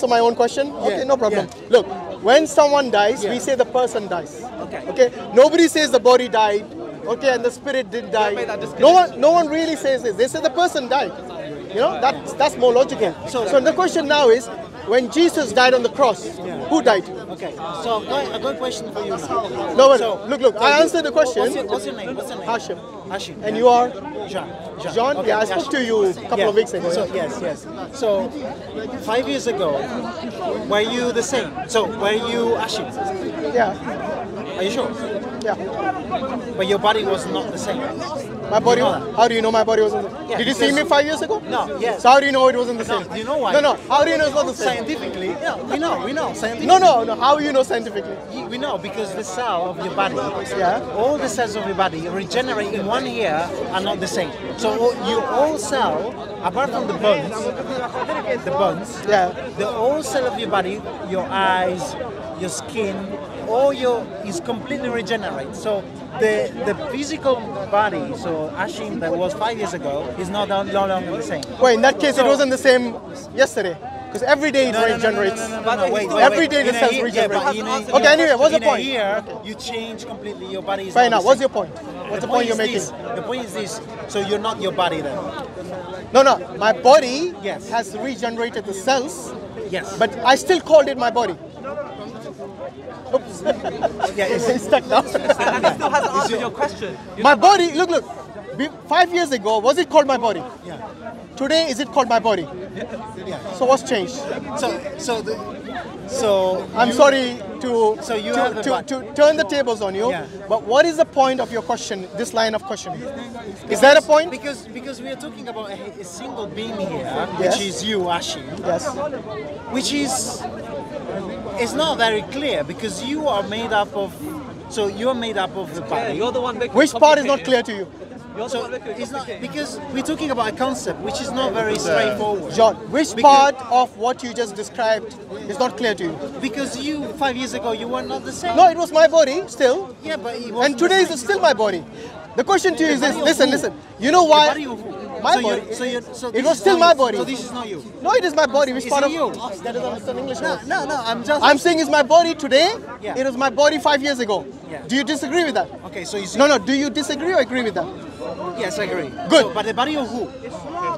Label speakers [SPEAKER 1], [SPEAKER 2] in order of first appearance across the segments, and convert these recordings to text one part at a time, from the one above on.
[SPEAKER 1] answer my own question? Okay, no problem.
[SPEAKER 2] yeah.
[SPEAKER 1] Look, when someone dies, we say the person dies.
[SPEAKER 2] Okay.
[SPEAKER 1] Okay. Nobody says the body died. Okay, and the spirit did die. No one, no one really says this. They say the person died. You know, that's that's more logical. So, so the question now is, when Jesus died on the cross, who died?
[SPEAKER 2] Okay, so I've got, I've got a question for you now.
[SPEAKER 1] No,
[SPEAKER 2] So-
[SPEAKER 1] look, look.
[SPEAKER 2] so
[SPEAKER 1] I answered the question.
[SPEAKER 2] What's your, what's your name? What's your name?
[SPEAKER 1] Hashim.
[SPEAKER 2] Hashim.
[SPEAKER 1] And you are
[SPEAKER 2] Jean. Jean.
[SPEAKER 1] John.
[SPEAKER 2] Okay,
[SPEAKER 1] yeah, I spoke
[SPEAKER 2] Hashim.
[SPEAKER 1] to you a couple
[SPEAKER 2] Yeah.
[SPEAKER 1] of weeks ago.
[SPEAKER 2] So yes, yes. So five years ago, were you the same? So were you Hashim?
[SPEAKER 1] yeah,
[SPEAKER 2] Are you sure?
[SPEAKER 1] yeah.
[SPEAKER 2] But your body was not the same.
[SPEAKER 1] My body.
[SPEAKER 2] You?
[SPEAKER 1] How do you know my body wasn't? The,
[SPEAKER 2] Yeah,
[SPEAKER 1] did you see me five years ago?
[SPEAKER 2] No, yes.
[SPEAKER 1] So how do you know it wasn't the same?
[SPEAKER 2] do you know why?
[SPEAKER 1] No, no. How do you know it's not the same?
[SPEAKER 2] Scientifically, yeah, we know, we know. Scientifically,
[SPEAKER 1] No, no, no. How do you know scientifically?
[SPEAKER 2] We know because the cell of your body,
[SPEAKER 1] Yeah.
[SPEAKER 2] all the cells of your body regenerate in one year are not the same. So all- you all cell, apart from the bones, the bones,
[SPEAKER 1] Yeah.
[SPEAKER 2] the whole cell of your body, your eyes, your skin, all your is completely regenerate. So the the physical body, so Ashim that was five years ago, is not no longer the same.
[SPEAKER 1] Well, in that case, it wasn't the same yesterday. Because every day it
[SPEAKER 2] No,
[SPEAKER 1] regenerates.
[SPEAKER 2] no, no, no, no, wait, wait,
[SPEAKER 1] Every the cells regenerate.
[SPEAKER 2] yeah, but in a- in
[SPEAKER 1] Okay, anyway, what's the
[SPEAKER 2] in
[SPEAKER 1] point?
[SPEAKER 2] Year, you change completely. Your body is.
[SPEAKER 1] Fine.
[SPEAKER 2] Now,
[SPEAKER 1] What's your point? What's the, point you're making?
[SPEAKER 2] This. The point is this. So you're not your body then.
[SPEAKER 1] No, no. My body
[SPEAKER 2] Yes.
[SPEAKER 1] has regenerated the cells,
[SPEAKER 2] Yes.
[SPEAKER 1] but I still called it my body. Oops.
[SPEAKER 2] yeah, it's,
[SPEAKER 1] it's stuck now.
[SPEAKER 3] And he still hasn't answered your question. You
[SPEAKER 1] my body, look, look. Five years ago, was it called my body?
[SPEAKER 2] yeah.
[SPEAKER 1] Today, is it called my body?
[SPEAKER 2] Yeah.
[SPEAKER 1] So what's changed?
[SPEAKER 2] So so the, so
[SPEAKER 1] I'm
[SPEAKER 2] you-
[SPEAKER 1] sorry to,
[SPEAKER 2] So you
[SPEAKER 1] to, to, to turn the tables on you,
[SPEAKER 2] Yeah.
[SPEAKER 1] but what is the point of your question, this line of questioning? Is that a point?
[SPEAKER 2] Because because we are talking about a, a single being here,
[SPEAKER 1] Yes.
[SPEAKER 2] which is you, Ashim,
[SPEAKER 1] Yes.
[SPEAKER 2] which is it's not very clear because you are made up of. So you are made up of the body.
[SPEAKER 3] you're the one making
[SPEAKER 1] Which part is not clear to you?
[SPEAKER 3] You're
[SPEAKER 2] So
[SPEAKER 3] one making it
[SPEAKER 2] it's not because we're talking about a concept which is not very straightforward.
[SPEAKER 1] John, which
[SPEAKER 2] Because-
[SPEAKER 1] part of what you just described is not clear to you?
[SPEAKER 2] Because you five years ago you were not the same.
[SPEAKER 1] No, it was my body still,
[SPEAKER 2] Yeah, but it was
[SPEAKER 1] and today is still my body. The question to you is this: Listen, listen. You know
[SPEAKER 2] The
[SPEAKER 1] why?
[SPEAKER 2] Body of who?
[SPEAKER 1] My
[SPEAKER 2] so
[SPEAKER 1] body.
[SPEAKER 2] You're, so you're, so
[SPEAKER 1] It was still my body.
[SPEAKER 2] So this is not you.
[SPEAKER 1] No, it is my body. Which
[SPEAKER 2] Is
[SPEAKER 1] part of
[SPEAKER 2] you?
[SPEAKER 1] Oh, that doesn't understand English?
[SPEAKER 2] No, no, no. I'm just.
[SPEAKER 1] I'm saying it's my body today.
[SPEAKER 2] Yeah.
[SPEAKER 1] It was my body five years ago.
[SPEAKER 2] Yeah.
[SPEAKER 1] Do you disagree with that?
[SPEAKER 2] Okay, so you.
[SPEAKER 1] No, no. Do you disagree or agree with that?
[SPEAKER 2] Yes, I agree.
[SPEAKER 1] Good.
[SPEAKER 2] So, but the body of who?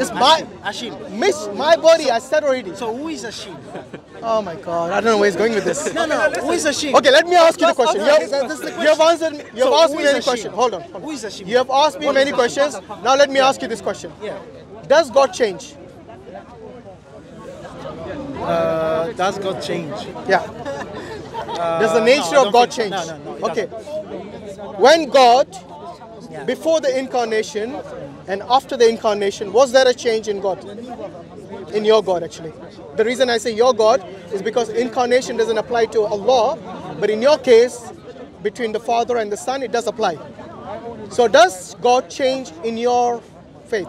[SPEAKER 1] It's my
[SPEAKER 2] Ashim. Ashim.
[SPEAKER 1] miss my body. I said already.
[SPEAKER 2] So who is Ashim?
[SPEAKER 1] Oh my God! I don't know where he's going with this.
[SPEAKER 2] No, no. Who is Ashim?
[SPEAKER 1] Okay, let me ask you the question.
[SPEAKER 2] No,
[SPEAKER 1] You have,
[SPEAKER 2] this is
[SPEAKER 1] you have answered. me- You have
[SPEAKER 2] So
[SPEAKER 1] asked me many
[SPEAKER 2] Hashim?
[SPEAKER 1] questions. Hold on. hold on.
[SPEAKER 2] Who is Hashim?
[SPEAKER 1] You have asked me
[SPEAKER 2] What
[SPEAKER 1] many questions. Now let me ask you this question.
[SPEAKER 2] Yeah.
[SPEAKER 1] Does God change?
[SPEAKER 2] Uh, does God change?
[SPEAKER 1] Yeah. Does the nature
[SPEAKER 2] Uh, no,
[SPEAKER 1] of God change?
[SPEAKER 2] no, no, no, it
[SPEAKER 1] okay. When God,
[SPEAKER 2] Yeah.
[SPEAKER 1] before the incarnation and after the incarnation, was there a change in God? In your God, actually. The reason I say your God is because incarnation doesn't apply to Allah, but in your case, between the Father and the Son, it does apply. So, does God change in your faith?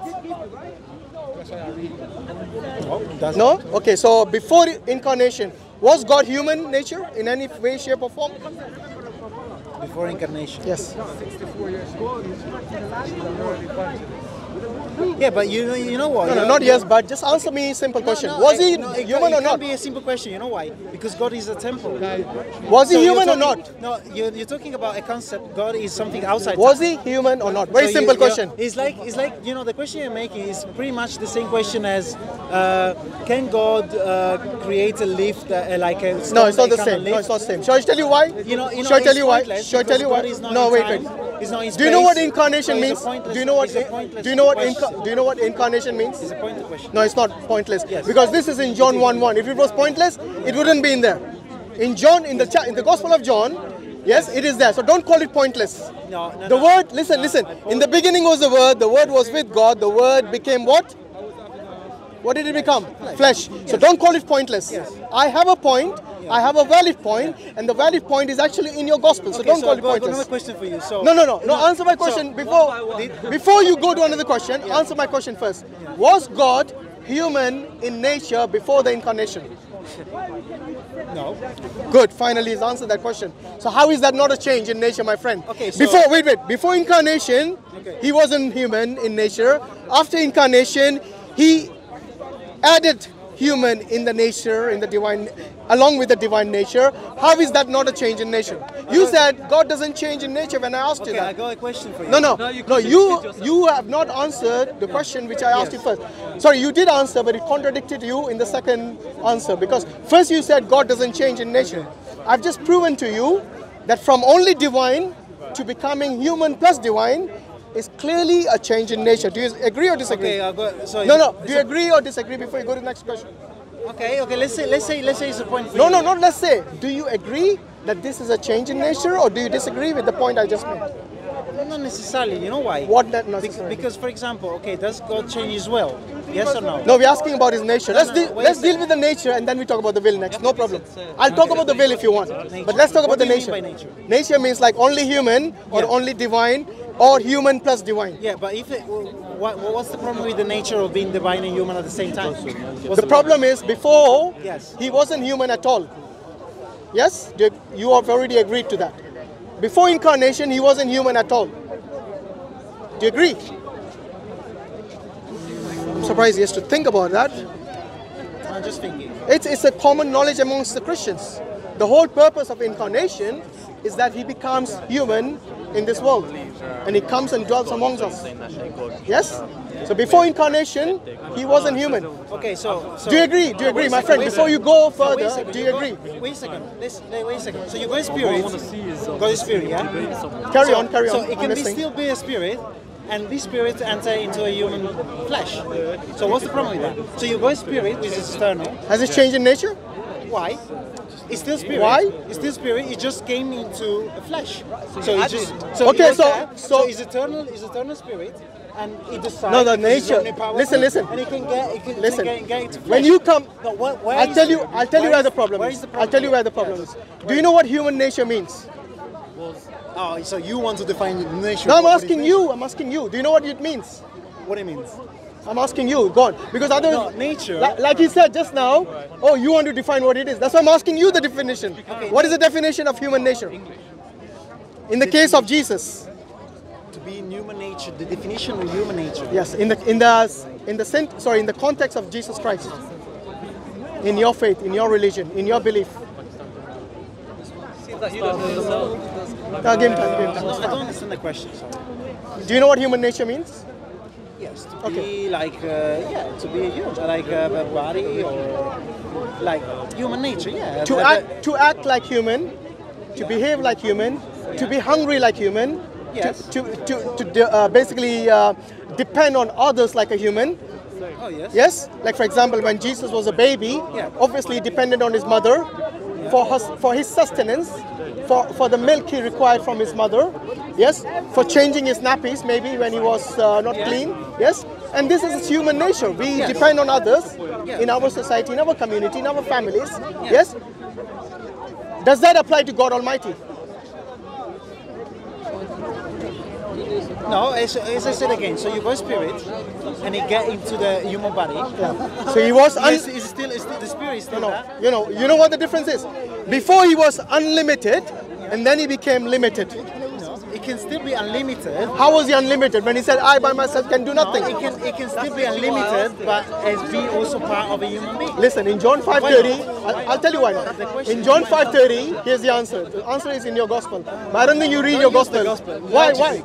[SPEAKER 2] No,
[SPEAKER 1] No? Okay, so before incarnation, was God human nature in any way, shape, or form?
[SPEAKER 2] Before incarnation.
[SPEAKER 1] Yes.
[SPEAKER 2] Yeah, but you know, you know what?
[SPEAKER 1] No, no,
[SPEAKER 2] You-
[SPEAKER 1] not
[SPEAKER 2] you-
[SPEAKER 1] yes, but just answer me a simple
[SPEAKER 2] No,
[SPEAKER 1] question.
[SPEAKER 2] no,
[SPEAKER 1] was
[SPEAKER 2] it-
[SPEAKER 1] he
[SPEAKER 2] no, it
[SPEAKER 1] human or
[SPEAKER 2] it
[SPEAKER 1] not?
[SPEAKER 2] can't be a simple question. You know why? Because God is a temple.
[SPEAKER 1] Was he
[SPEAKER 2] So you're
[SPEAKER 1] human or not?
[SPEAKER 2] No, you're, you're talking about a concept. God is something outside.
[SPEAKER 1] Was
[SPEAKER 2] time.
[SPEAKER 1] he human or not? Very
[SPEAKER 2] So
[SPEAKER 1] simple
[SPEAKER 2] you're-
[SPEAKER 1] question.
[SPEAKER 2] It's like it's like you know the question you're making is pretty much the same question as uh, can God uh, create a lift uh, like a
[SPEAKER 1] No, it's not the same. No, it's not the same. Shall I tell you why?
[SPEAKER 2] You know, you know,
[SPEAKER 1] Shall I tell you why? Shall I tell you why?
[SPEAKER 2] God is not
[SPEAKER 1] No, wait, wait.
[SPEAKER 2] He's not in
[SPEAKER 1] Do you know what incarnation
[SPEAKER 2] so
[SPEAKER 1] means? Do you know what?
[SPEAKER 2] it's a pointless
[SPEAKER 1] Do you know what? do you know what incarnation means?
[SPEAKER 2] It's a pointless question.
[SPEAKER 1] No, it's not pointless.
[SPEAKER 2] Yes.
[SPEAKER 1] Because this is in John 1 1. If it was pointless, it wouldn't be in there. In John, in the in the Gospel of John, yes, it is there. So don't call it pointless.
[SPEAKER 2] No, no,
[SPEAKER 1] The
[SPEAKER 2] no.
[SPEAKER 1] word, listen, listen. In the beginning was the word, the word was with God, the word became what? What did it become? Flesh. So don't call it pointless.
[SPEAKER 2] Yes.
[SPEAKER 1] I have a point, I have a valid point, and the valid point is actually in your gospel. So
[SPEAKER 2] Okay,
[SPEAKER 1] don't
[SPEAKER 2] so
[SPEAKER 1] call it
[SPEAKER 2] got- I've got
[SPEAKER 1] pointless.
[SPEAKER 2] question for you. So
[SPEAKER 1] No, no, no, no. Answer my
[SPEAKER 2] so-
[SPEAKER 1] question before before you go to another question. Answer my question first. Was God human in nature before the incarnation?
[SPEAKER 2] No.
[SPEAKER 1] Good. Finally, he's answered that question. So how is that not a change in nature, my friend?
[SPEAKER 2] Okay, so-
[SPEAKER 1] Before, wait, wait. Before incarnation,
[SPEAKER 2] Okay.
[SPEAKER 1] he wasn't human in nature. After incarnation, he added human in the nature, in the divine, along with the divine nature, how is that not a change in nature? You said God doesn't change in nature when I asked you
[SPEAKER 2] Okay, I
[SPEAKER 1] that.
[SPEAKER 2] got a question for you.
[SPEAKER 1] No, no,
[SPEAKER 3] No, you
[SPEAKER 1] no. You you have not answered the question which I asked you first. Sorry, you did answer, but it contradicted you in the second answer because first you said God doesn't change in nature. I've just proven to you that from only divine to becoming human plus divine is clearly a change in nature. Do you agree or disagree?
[SPEAKER 2] Okay, I got. So
[SPEAKER 1] no, no. Do you agree or disagree before you go to the next question?
[SPEAKER 2] Okay, okay. Let's say, let's say, let's say it's a point.
[SPEAKER 1] No,
[SPEAKER 2] you.
[SPEAKER 1] no, not let's say. Do you agree that this is a change in nature or do you disagree with the point I just made?
[SPEAKER 2] Not necessarily. You know why?
[SPEAKER 1] What not necessarily?
[SPEAKER 2] because, for example, okay, does God change His will? Yes or no?
[SPEAKER 1] No, we're asking about his nature. Let's
[SPEAKER 2] no,
[SPEAKER 1] deal, let's deal with the nature and then we talk about the will next. No problem. Uh, I'll talk about the will if you want. But let's talk
[SPEAKER 2] What
[SPEAKER 1] about the nature.
[SPEAKER 2] mean by nature?
[SPEAKER 1] means like only human or
[SPEAKER 2] Yeah.
[SPEAKER 1] only divine or human plus divine.
[SPEAKER 2] Yeah, but if it, what, what's the problem with the nature of being divine and human at the same time? What's
[SPEAKER 1] The problem is before
[SPEAKER 2] Yes.
[SPEAKER 1] he wasn't human at all. Yes? You- You have already agreed to that. Before incarnation, he wasn't human at all. Do you agree? I'm surprised he has to think about that.
[SPEAKER 2] I'm just thinking.
[SPEAKER 1] It's, it's a common knowledge amongst the Christians. The whole purpose of incarnation is that he becomes human in this world and he comes and dwells amongst us. Yes? So before incarnation, he wasn't human.
[SPEAKER 2] Okay, so, so
[SPEAKER 1] Do you agree? Do you agree, my friend? Before you go
[SPEAKER 2] No, wait a
[SPEAKER 1] further,
[SPEAKER 2] second,
[SPEAKER 1] do you agree?
[SPEAKER 2] Wait a second. Let's, wait wait a second. So you go in spirit. God is spirit, yeah?
[SPEAKER 1] Carry
[SPEAKER 2] So-
[SPEAKER 1] on, carry on.
[SPEAKER 2] So
[SPEAKER 1] it
[SPEAKER 2] can be still be a spirit, and this spirit enter into a human flesh. So what's the problem with that? So you go in spirit, which is external.
[SPEAKER 1] Has it changed in nature?
[SPEAKER 2] Why? It's still spirit.
[SPEAKER 1] Why?
[SPEAKER 2] It's still spirit. It just came into a flesh. So it just. So
[SPEAKER 1] Okay,
[SPEAKER 2] it
[SPEAKER 1] so-
[SPEAKER 2] there,
[SPEAKER 1] so-
[SPEAKER 2] it's eternal. It's eternal spirit, and it decides.
[SPEAKER 1] No, the nature- listen, listen.
[SPEAKER 2] And it can get. It can,
[SPEAKER 1] Listen.
[SPEAKER 2] Can get into flesh.
[SPEAKER 1] When you come,
[SPEAKER 2] No, where, where
[SPEAKER 1] I'll tell you. I'll tell you where the
[SPEAKER 2] is-
[SPEAKER 1] problem
[SPEAKER 2] where
[SPEAKER 1] is.
[SPEAKER 2] the
[SPEAKER 1] I'll tell you where the problem
[SPEAKER 2] Yes.
[SPEAKER 1] is. Do you know what human nature means?
[SPEAKER 2] Oh, so you want to define the nation?
[SPEAKER 1] No, I'm asking you. I'm asking you. Do you know what it means?
[SPEAKER 2] What it means?
[SPEAKER 1] I'm asking you. Go on. Because others,
[SPEAKER 2] No, nature-
[SPEAKER 1] Like, like he said just now. Oh, you want to define what it is. That's why I'm asking you the definition. What is the definition of human nature? English. In the case of Jesus,
[SPEAKER 2] To be in human nature, the definition of human nature.
[SPEAKER 1] yes. In the in the in the sen- sorry in the context of Jesus Christ. In your faith, in your religion, in your belief.
[SPEAKER 3] Seems like you don't know yourself.
[SPEAKER 1] Uh, give time, him time.
[SPEAKER 2] I don't understand the question.
[SPEAKER 1] Do you know what human nature means?
[SPEAKER 2] Yes, to
[SPEAKER 1] Okay.
[SPEAKER 2] be like, uh, yeah, to be a human, like uh, a body or like human nature, yeah.
[SPEAKER 1] To act to act like human, to behave like human, to be hungry like human,
[SPEAKER 2] Yes.
[SPEAKER 1] to to to, to uh, basically uh, depend on others like a human.
[SPEAKER 2] Oh yes.
[SPEAKER 1] Yes, like for example, when Jesus was a baby,
[SPEAKER 2] Yeah.
[SPEAKER 1] obviously he depended on his mother for his, for his sustenance, for, for the milk he required from his mother. Yes, for changing his nappies maybe when he was uh, not clean. Yes, and this is human nature. We
[SPEAKER 2] Yes.
[SPEAKER 1] depend on others in our society, in our community, in our families. Yes. Does that apply to God Almighty?
[SPEAKER 2] No, as, as I said again, so you go spirit, and it get into the human body.
[SPEAKER 1] So he was. Un-
[SPEAKER 2] Yes, it's still, it's still the spirit is still
[SPEAKER 1] No,
[SPEAKER 2] there.
[SPEAKER 1] you know, you know what the difference is. Before he was unlimited, and then he became limited.
[SPEAKER 2] It can still be unlimited.
[SPEAKER 1] How was he unlimited when he said, "I by myself can do nothing"?
[SPEAKER 2] It can, it can still be unlimited, but as being also part of a human being.
[SPEAKER 1] Listen, in John 5:30, I'll, I'll tell you why. Now. In John 5:30, here's the answer. The answer is in your gospel. But I don't think you read your
[SPEAKER 2] Don't
[SPEAKER 1] gospel.
[SPEAKER 2] gospel.
[SPEAKER 1] Why? Why?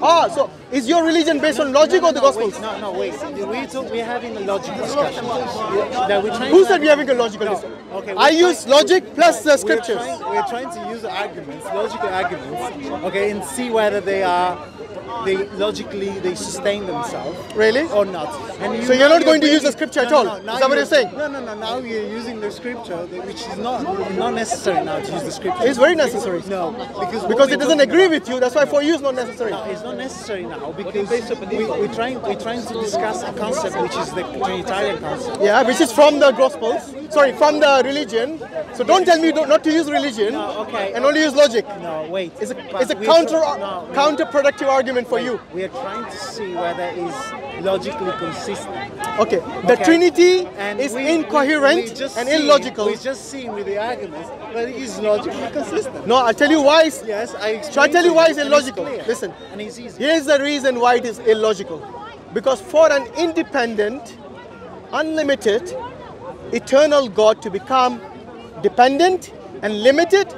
[SPEAKER 1] Ah, so is your religion based on logic or the
[SPEAKER 2] no,
[SPEAKER 1] gospels?
[SPEAKER 2] No, no, wait. We talk, we're having a logical discussion. We're
[SPEAKER 1] Who said we're having a logical
[SPEAKER 2] No.
[SPEAKER 1] discussion?
[SPEAKER 2] Okay,
[SPEAKER 1] I use logic plus the
[SPEAKER 2] we're
[SPEAKER 1] scriptures.
[SPEAKER 2] trying, we're trying to use arguments, logical arguments, okay, and see whether they are, they logically they sustain themselves.
[SPEAKER 1] Really?
[SPEAKER 2] Or not. And
[SPEAKER 1] So you're not going to use the scripture at
[SPEAKER 2] no,
[SPEAKER 1] all?
[SPEAKER 2] no,
[SPEAKER 1] Is that what you're saying?
[SPEAKER 2] No, no, no. Now you're using the scripture, which is not not necessary now to use the scripture.
[SPEAKER 1] It's very necessary.
[SPEAKER 2] No, because
[SPEAKER 1] Because it doesn't agree
[SPEAKER 2] about-
[SPEAKER 1] with you. That's why for you it's not necessary.
[SPEAKER 2] no, it's not necessary now because we, we're trying we're trying to discuss a concept which is the Trinitarian concept.
[SPEAKER 1] Yeah, which is from the Gospels. Sorry, from the religion. So don't tell me don't- to use religion
[SPEAKER 2] okay.
[SPEAKER 1] and only use logic.
[SPEAKER 2] No, wait.
[SPEAKER 1] It's a, it's a
[SPEAKER 2] we're
[SPEAKER 1] counter
[SPEAKER 2] no, we-
[SPEAKER 1] counterproductive argument for you.
[SPEAKER 2] We are trying to see whether it's logically consistent.
[SPEAKER 1] Okay, the
[SPEAKER 2] Okay.
[SPEAKER 1] Trinity
[SPEAKER 2] And
[SPEAKER 1] is
[SPEAKER 2] we- we-
[SPEAKER 1] incoherent
[SPEAKER 2] we just
[SPEAKER 1] and illogical.
[SPEAKER 2] We're just seeing with the arguments that it is logically consistent.
[SPEAKER 1] No, I'll tell you why. It's,
[SPEAKER 2] Yes, I
[SPEAKER 1] Shall I tell you why it's illogical? Listen.
[SPEAKER 2] It's easy.
[SPEAKER 1] Here's the reason why it is illogical. Because for an independent, unlimited, eternal God to become dependent and limited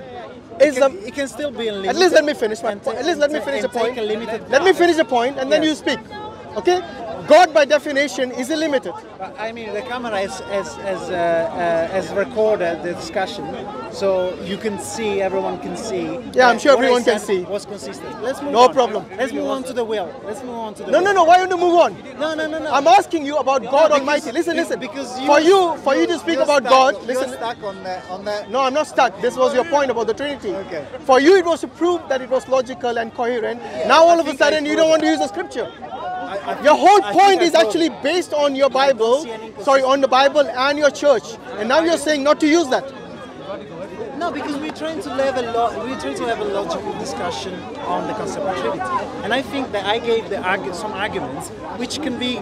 [SPEAKER 1] is
[SPEAKER 2] It can, it can still be unlimited.
[SPEAKER 1] At least let me finish my point. At least let me finish the point.
[SPEAKER 2] take a limited
[SPEAKER 1] Let me finish the point and then you speak. Okay? God by definition is illimited.
[SPEAKER 2] I mean, the camera has has has, uh, uh, has recorded the discussion, so you can see, everyone can see.
[SPEAKER 1] Yeah, I'm sure everyone can see.
[SPEAKER 2] Was consistent. Let's move
[SPEAKER 1] No
[SPEAKER 2] on.
[SPEAKER 1] problem.
[SPEAKER 2] Let's move on to the will. Let's move on to the
[SPEAKER 1] No,
[SPEAKER 2] will.
[SPEAKER 1] no, no. Why don't you move on?
[SPEAKER 2] no, no, no, no.
[SPEAKER 1] I'm asking you about God
[SPEAKER 2] because-
[SPEAKER 1] Almighty. Listen, listen.
[SPEAKER 2] because you-
[SPEAKER 1] for you, for you to speak
[SPEAKER 4] You're
[SPEAKER 1] about
[SPEAKER 4] stuck-
[SPEAKER 1] God,
[SPEAKER 4] You're
[SPEAKER 1] listen.
[SPEAKER 4] stuck on the on the.
[SPEAKER 1] No, I'm not stuck. This was your point about the Trinity.
[SPEAKER 4] Okay.
[SPEAKER 1] For you, it was to prove that it was logical and coherent. now, all
[SPEAKER 2] I
[SPEAKER 1] of a sudden, you don't want to use the scripture.
[SPEAKER 2] I- I
[SPEAKER 1] Your whole
[SPEAKER 2] I
[SPEAKER 1] point is actually based on your Bible. Sorry, on the Bible and your church. And now you're saying not to use that.
[SPEAKER 2] No, because we're trying to have a lo- we're trying to have a logical discussion on the concept of Trinity, and I think that I gave the argu- some arguments which can be.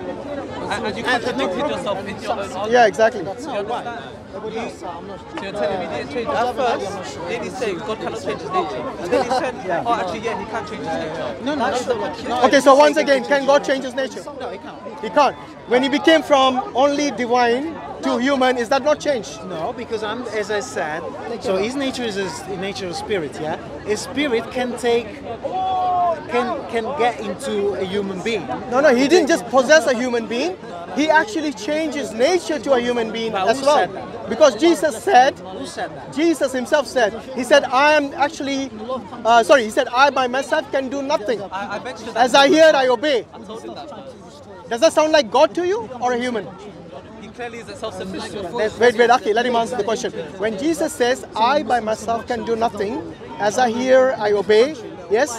[SPEAKER 3] And, and you
[SPEAKER 2] And-
[SPEAKER 3] contradicted yourself in your own argument.
[SPEAKER 1] Yeah, exactly.
[SPEAKER 2] No, why?
[SPEAKER 3] So you're telling me he didn't change At first, didn't he say God cannot change his nature? And then he said, oh, actually, yeah, he can change his nature.
[SPEAKER 2] No, no, no, no.
[SPEAKER 1] Okay, so once again, can God change his nature?
[SPEAKER 2] No, it can't.
[SPEAKER 1] He can't. When he became from only divine to human, is that not changed?
[SPEAKER 2] No, because I'm, as I said, so his nature is his nature of spirit. Yeah, his spirit can take, can can get into a human being.
[SPEAKER 1] No, no, he didn't just possess a human being. He actually changes nature to a human being
[SPEAKER 2] But
[SPEAKER 1] as well. Because Jesus said,
[SPEAKER 2] Who said that?
[SPEAKER 1] Jesus himself said, he said, I am actually, uh, sorry, he said, I by myself can do nothing.
[SPEAKER 3] I, I bet you that.
[SPEAKER 1] As I hear, I obey.
[SPEAKER 3] I told him that.
[SPEAKER 1] Does that sound like God to you or a human?
[SPEAKER 3] He clearly isn't self-sufficient.
[SPEAKER 1] Wait, wait, okay, let him answer the question. When Jesus says, I by myself can do nothing, as I hear, I obey, yes?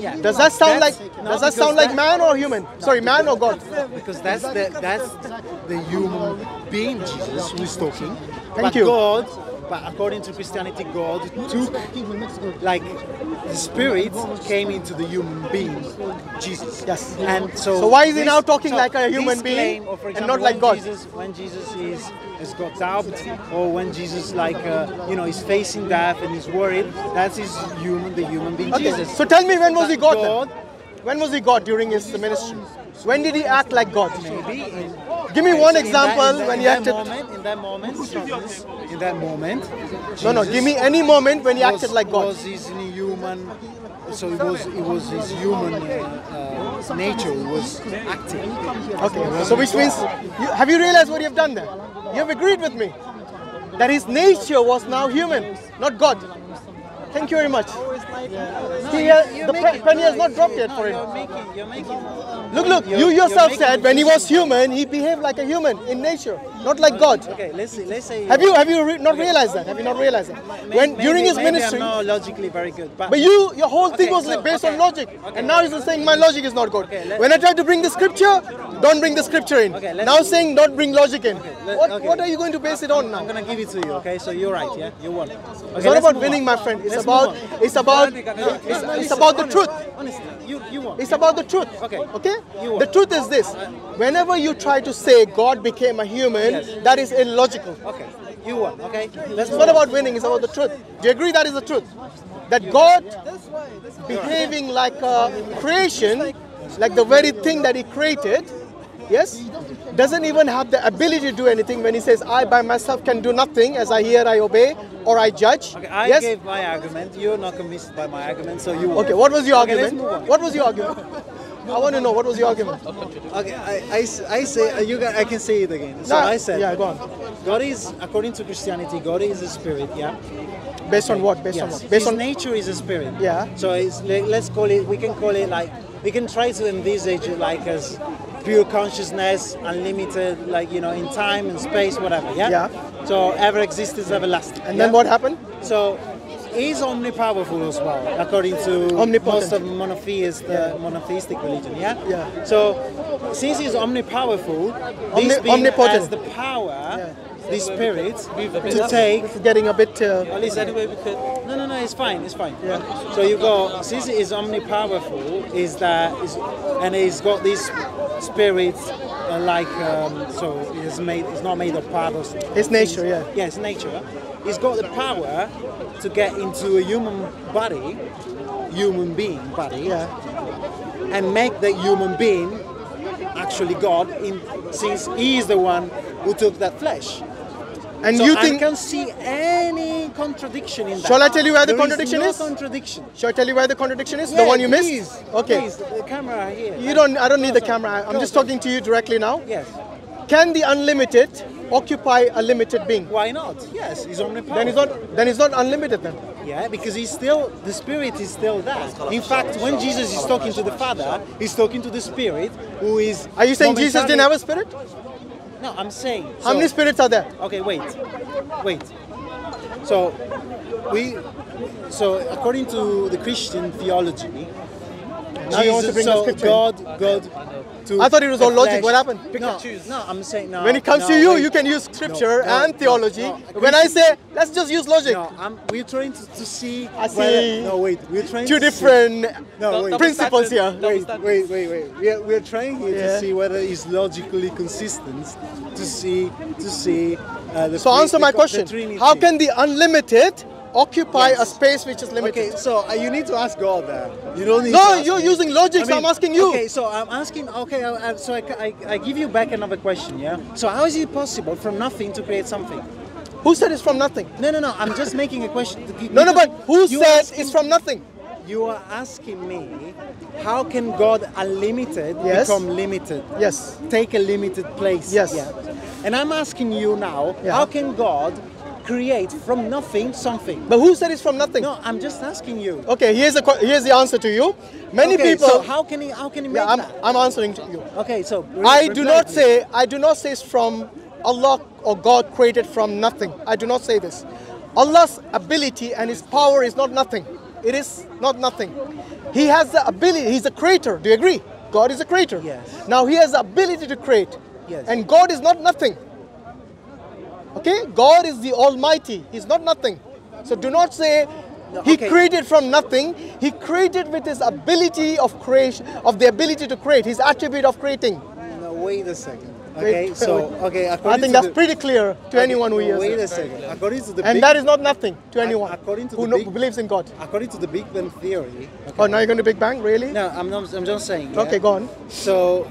[SPEAKER 2] Yeah.
[SPEAKER 1] Does that sound like
[SPEAKER 2] That's- no,
[SPEAKER 1] does that sound like man or human? Sorry, man or God?
[SPEAKER 2] because that's the that's the human being Jesus who is talking.
[SPEAKER 1] Thank
[SPEAKER 2] but
[SPEAKER 1] you.
[SPEAKER 2] God, but according to Christianity, God took like the spirit came into the human being, Jesus.
[SPEAKER 1] Yes.
[SPEAKER 2] And so
[SPEAKER 1] So why is he now talking
[SPEAKER 2] so
[SPEAKER 1] like a human being
[SPEAKER 2] claim, for
[SPEAKER 1] and not like God?
[SPEAKER 2] Jesus, when Jesus is has got doubt, or when Jesus like uh, you know is facing death and he's worried, that's his human, the human being
[SPEAKER 1] Okay,
[SPEAKER 2] Jesus.
[SPEAKER 1] so tell me when was he God, then? When was he God during his ministry? When did he act like God?
[SPEAKER 2] Maybe in,
[SPEAKER 1] Give me one
[SPEAKER 2] in that-
[SPEAKER 1] example
[SPEAKER 2] in that-
[SPEAKER 1] when he acted.
[SPEAKER 2] Moment, in that moment, in that moment.
[SPEAKER 1] No, no, give me any moment when he
[SPEAKER 2] was-
[SPEAKER 1] acted like God.
[SPEAKER 2] Was his human? So it was it was his human uh, uh, nature was acting.
[SPEAKER 1] Okay, so which means, you, have you realized what you have done there? You have agreed with me that his nature was now human, not God. Thank you very much. Oh, he has- the pe- penny has not dropped yet
[SPEAKER 2] no,
[SPEAKER 1] for him.
[SPEAKER 2] You're making, you're making.
[SPEAKER 1] Look, look,
[SPEAKER 2] you're-
[SPEAKER 1] you yourself said when he was human, he behaved like a human in nature, not like God.
[SPEAKER 2] Okay, let's see, let's say.
[SPEAKER 1] Have you have you re- not realized that? Have you not realized that? When
[SPEAKER 2] maybe-
[SPEAKER 1] during his ministry,
[SPEAKER 2] I'm not logically very good, but,
[SPEAKER 1] but you your whole thing
[SPEAKER 2] Okay,
[SPEAKER 1] was
[SPEAKER 2] so-
[SPEAKER 1] based
[SPEAKER 2] okay,
[SPEAKER 1] on logic,
[SPEAKER 2] okay.
[SPEAKER 1] and now he's saying my logic is not good.
[SPEAKER 2] Okay,
[SPEAKER 1] when I try to bring the scripture, don't bring the scripture in.
[SPEAKER 2] Okay,
[SPEAKER 1] now saying don't bring logic in. what
[SPEAKER 2] okay.
[SPEAKER 1] what are you going to base it on now?
[SPEAKER 2] I'm gonna give it to you. Okay, so you're right. Yeah, you won. Okay,
[SPEAKER 1] It's not about winning, my friend. It's about it's about it's, it's about the truth.
[SPEAKER 2] Honestly, you you won.
[SPEAKER 1] It's about the truth.
[SPEAKER 2] Okay.
[SPEAKER 1] Okay?
[SPEAKER 2] You
[SPEAKER 1] The truth is this. Whenever you try to say God became a human,
[SPEAKER 2] Yes.
[SPEAKER 1] that is illogical.
[SPEAKER 2] Okay, you won. Okay, let's
[SPEAKER 1] It's not about winning, it's about the truth. Do you agree that is the truth? That God behaving like a creation, like the very thing that He created, yes, doesn't even have the ability to do anything when He says, I by myself can do nothing, as I hear, I obey, or I judge.
[SPEAKER 2] Okay, I
[SPEAKER 1] yes?
[SPEAKER 2] gave my argument. You're not convinced by my argument, so you.
[SPEAKER 1] Okay, what was your
[SPEAKER 2] Okay,
[SPEAKER 1] argument? What was your argument? I want to know what was your argument.
[SPEAKER 2] Okay, I, I, I say uh, you. I can say it again. So
[SPEAKER 1] No,
[SPEAKER 2] I said.
[SPEAKER 1] yeah, go on.
[SPEAKER 2] God is, according to Christianity, God is a spirit. Yeah.
[SPEAKER 1] Based on what? Based on what? Based
[SPEAKER 2] His
[SPEAKER 1] on
[SPEAKER 2] nature is a spirit.
[SPEAKER 1] Yeah.
[SPEAKER 2] So it's, let's call it. We can call it like. We can try to envisage it like as pure consciousness, unlimited, like you know, in time and space, whatever. Yeah.
[SPEAKER 1] Yeah.
[SPEAKER 2] So ever existence, everlasting.
[SPEAKER 1] and
[SPEAKER 2] yeah?
[SPEAKER 1] then what happened?
[SPEAKER 2] So he's omnipowerful as well, according to
[SPEAKER 1] Omnipotent.
[SPEAKER 2] most of monotheist, uh, monotheistic religion. Yeah.
[SPEAKER 1] Yeah.
[SPEAKER 2] So since he's omnipowerful,
[SPEAKER 1] Omni-
[SPEAKER 2] this being
[SPEAKER 1] omnipotent.
[SPEAKER 2] has the power, this spirit, to take.
[SPEAKER 1] It's getting a bit. Uh,
[SPEAKER 2] At least anyway we could. No, no, no. It's fine. It's fine. Yeah. So you go. Since he is omnipowerful, is that is, and he's got this spirit, uh, like um, so it's made. It's not made of part
[SPEAKER 1] It's nature, yeah.
[SPEAKER 2] Yeah, it's nature. He's got the power to get into a human body, human being body,
[SPEAKER 1] yeah.
[SPEAKER 2] and make the human being actually God. In since he is the one who took that flesh.
[SPEAKER 1] And
[SPEAKER 2] so
[SPEAKER 1] you
[SPEAKER 2] I
[SPEAKER 1] think
[SPEAKER 2] can't see any contradiction in that.
[SPEAKER 1] Shall I tell you where the
[SPEAKER 2] There
[SPEAKER 1] contradiction
[SPEAKER 2] no
[SPEAKER 1] is?
[SPEAKER 2] contradiction.
[SPEAKER 1] Shall I tell you where the contradiction is? the one you
[SPEAKER 2] please,
[SPEAKER 1] missed? Okay.
[SPEAKER 2] Please, the camera here.
[SPEAKER 1] You don't I don't need the camera. I- I'm
[SPEAKER 2] Go,
[SPEAKER 1] just talking to you directly now.
[SPEAKER 2] Yes.
[SPEAKER 1] Can the unlimited occupy a limited being?
[SPEAKER 2] Why not? Yes, he's omnipotent.
[SPEAKER 1] Then it's not then it's not unlimited then.
[SPEAKER 2] Yeah, because he's still the spirit is still there. In fact, when Jesus is talking to the Father, he's talking to the Spirit, who is.
[SPEAKER 1] Are you saying Jesus didn't have a spirit?
[SPEAKER 2] No, I'm saying.
[SPEAKER 1] How many spirits are there?
[SPEAKER 2] Okay, wait, wait. So we, so according to the Christian theology,
[SPEAKER 1] Now you want to
[SPEAKER 2] Jesus,
[SPEAKER 1] the
[SPEAKER 2] so
[SPEAKER 1] scripture.
[SPEAKER 2] God, God. To
[SPEAKER 1] I thought it was all logic. What happened?
[SPEAKER 2] Pick No, no, I'm saying no.
[SPEAKER 1] When it comes
[SPEAKER 2] no,
[SPEAKER 1] to you,
[SPEAKER 2] wait.
[SPEAKER 1] you can use scripture
[SPEAKER 2] No, no,
[SPEAKER 1] and theology.
[SPEAKER 2] no, no.
[SPEAKER 1] when I say let's just use logic,
[SPEAKER 2] No, I'm, we're trying to, to see.
[SPEAKER 1] I
[SPEAKER 2] whether-
[SPEAKER 1] see
[SPEAKER 2] no, wait. We're trying
[SPEAKER 1] two
[SPEAKER 2] to see-
[SPEAKER 1] different
[SPEAKER 2] No, wait.
[SPEAKER 1] principles here.
[SPEAKER 2] Wait, wait, wait, wait. We are, we are trying here
[SPEAKER 1] Yeah.
[SPEAKER 2] to see whether it's logically consistent. To see, to see. Uh, the
[SPEAKER 1] So answer my question. How can the unlimited occupy
[SPEAKER 2] Yes.
[SPEAKER 1] a space which is limited?
[SPEAKER 2] Okay, so uh, you need to ask God there. You don't need.
[SPEAKER 1] No,
[SPEAKER 2] to ask
[SPEAKER 1] you're
[SPEAKER 2] me.
[SPEAKER 1] using logic, so I'm asking you.
[SPEAKER 2] Okay, so I'm asking. Okay, I, I, so I, I, I give you back another question. Yeah. So how is it possible from nothing to create something?
[SPEAKER 1] Who said it's from nothing?
[SPEAKER 2] No, no, no. I'm just making a question.
[SPEAKER 1] No, no, but who said
[SPEAKER 2] asking-
[SPEAKER 1] it's from nothing?
[SPEAKER 2] You are asking me, how can God unlimited
[SPEAKER 1] Yes.
[SPEAKER 2] become limited?
[SPEAKER 1] Yes.
[SPEAKER 2] Take a limited place.
[SPEAKER 1] Yes.
[SPEAKER 2] Yeah. And I'm asking you now,
[SPEAKER 1] Yeah.
[SPEAKER 2] how can God create from nothing something?
[SPEAKER 1] But who said it's from nothing?
[SPEAKER 2] No, I'm just asking you.
[SPEAKER 1] Okay, here's the here's the answer to you. Many
[SPEAKER 2] okay,
[SPEAKER 1] people.
[SPEAKER 2] So how can he? How can he make
[SPEAKER 1] yeah, I'm,
[SPEAKER 2] that?
[SPEAKER 1] I'm answering to you.
[SPEAKER 2] Okay, so
[SPEAKER 1] I do not
[SPEAKER 2] me.
[SPEAKER 1] say I do not say it's from Allah or God created from nothing. I do not say this. Allah's ability and His power is not nothing. It is not nothing. He has the ability. He's a creator. Do you agree? God is a creator.
[SPEAKER 2] Yes.
[SPEAKER 1] Now He has the ability to create.
[SPEAKER 2] Yes.
[SPEAKER 1] And God is not nothing. Okay? God is the Almighty. He's not nothing. So do not say He
[SPEAKER 2] okay.
[SPEAKER 1] created from nothing. He created with His ability of creation, of the ability to create, His attribute of creating.
[SPEAKER 2] No, wait a second. Okay, so okay.
[SPEAKER 1] I think that's
[SPEAKER 2] the-
[SPEAKER 1] pretty clear to
[SPEAKER 2] okay,
[SPEAKER 1] anyone who hears
[SPEAKER 2] Wait a second. According to the
[SPEAKER 1] And
[SPEAKER 2] big,
[SPEAKER 1] that is not nothing to anyone
[SPEAKER 2] according to
[SPEAKER 1] who,
[SPEAKER 2] big-
[SPEAKER 1] who believes in God.
[SPEAKER 2] according to the Big Bang theory.
[SPEAKER 1] Oh, now you're going to Big Bang? Really?
[SPEAKER 2] No, I'm not. I'm just saying.
[SPEAKER 1] Okay,
[SPEAKER 2] yeah?
[SPEAKER 1] go on.
[SPEAKER 2] So,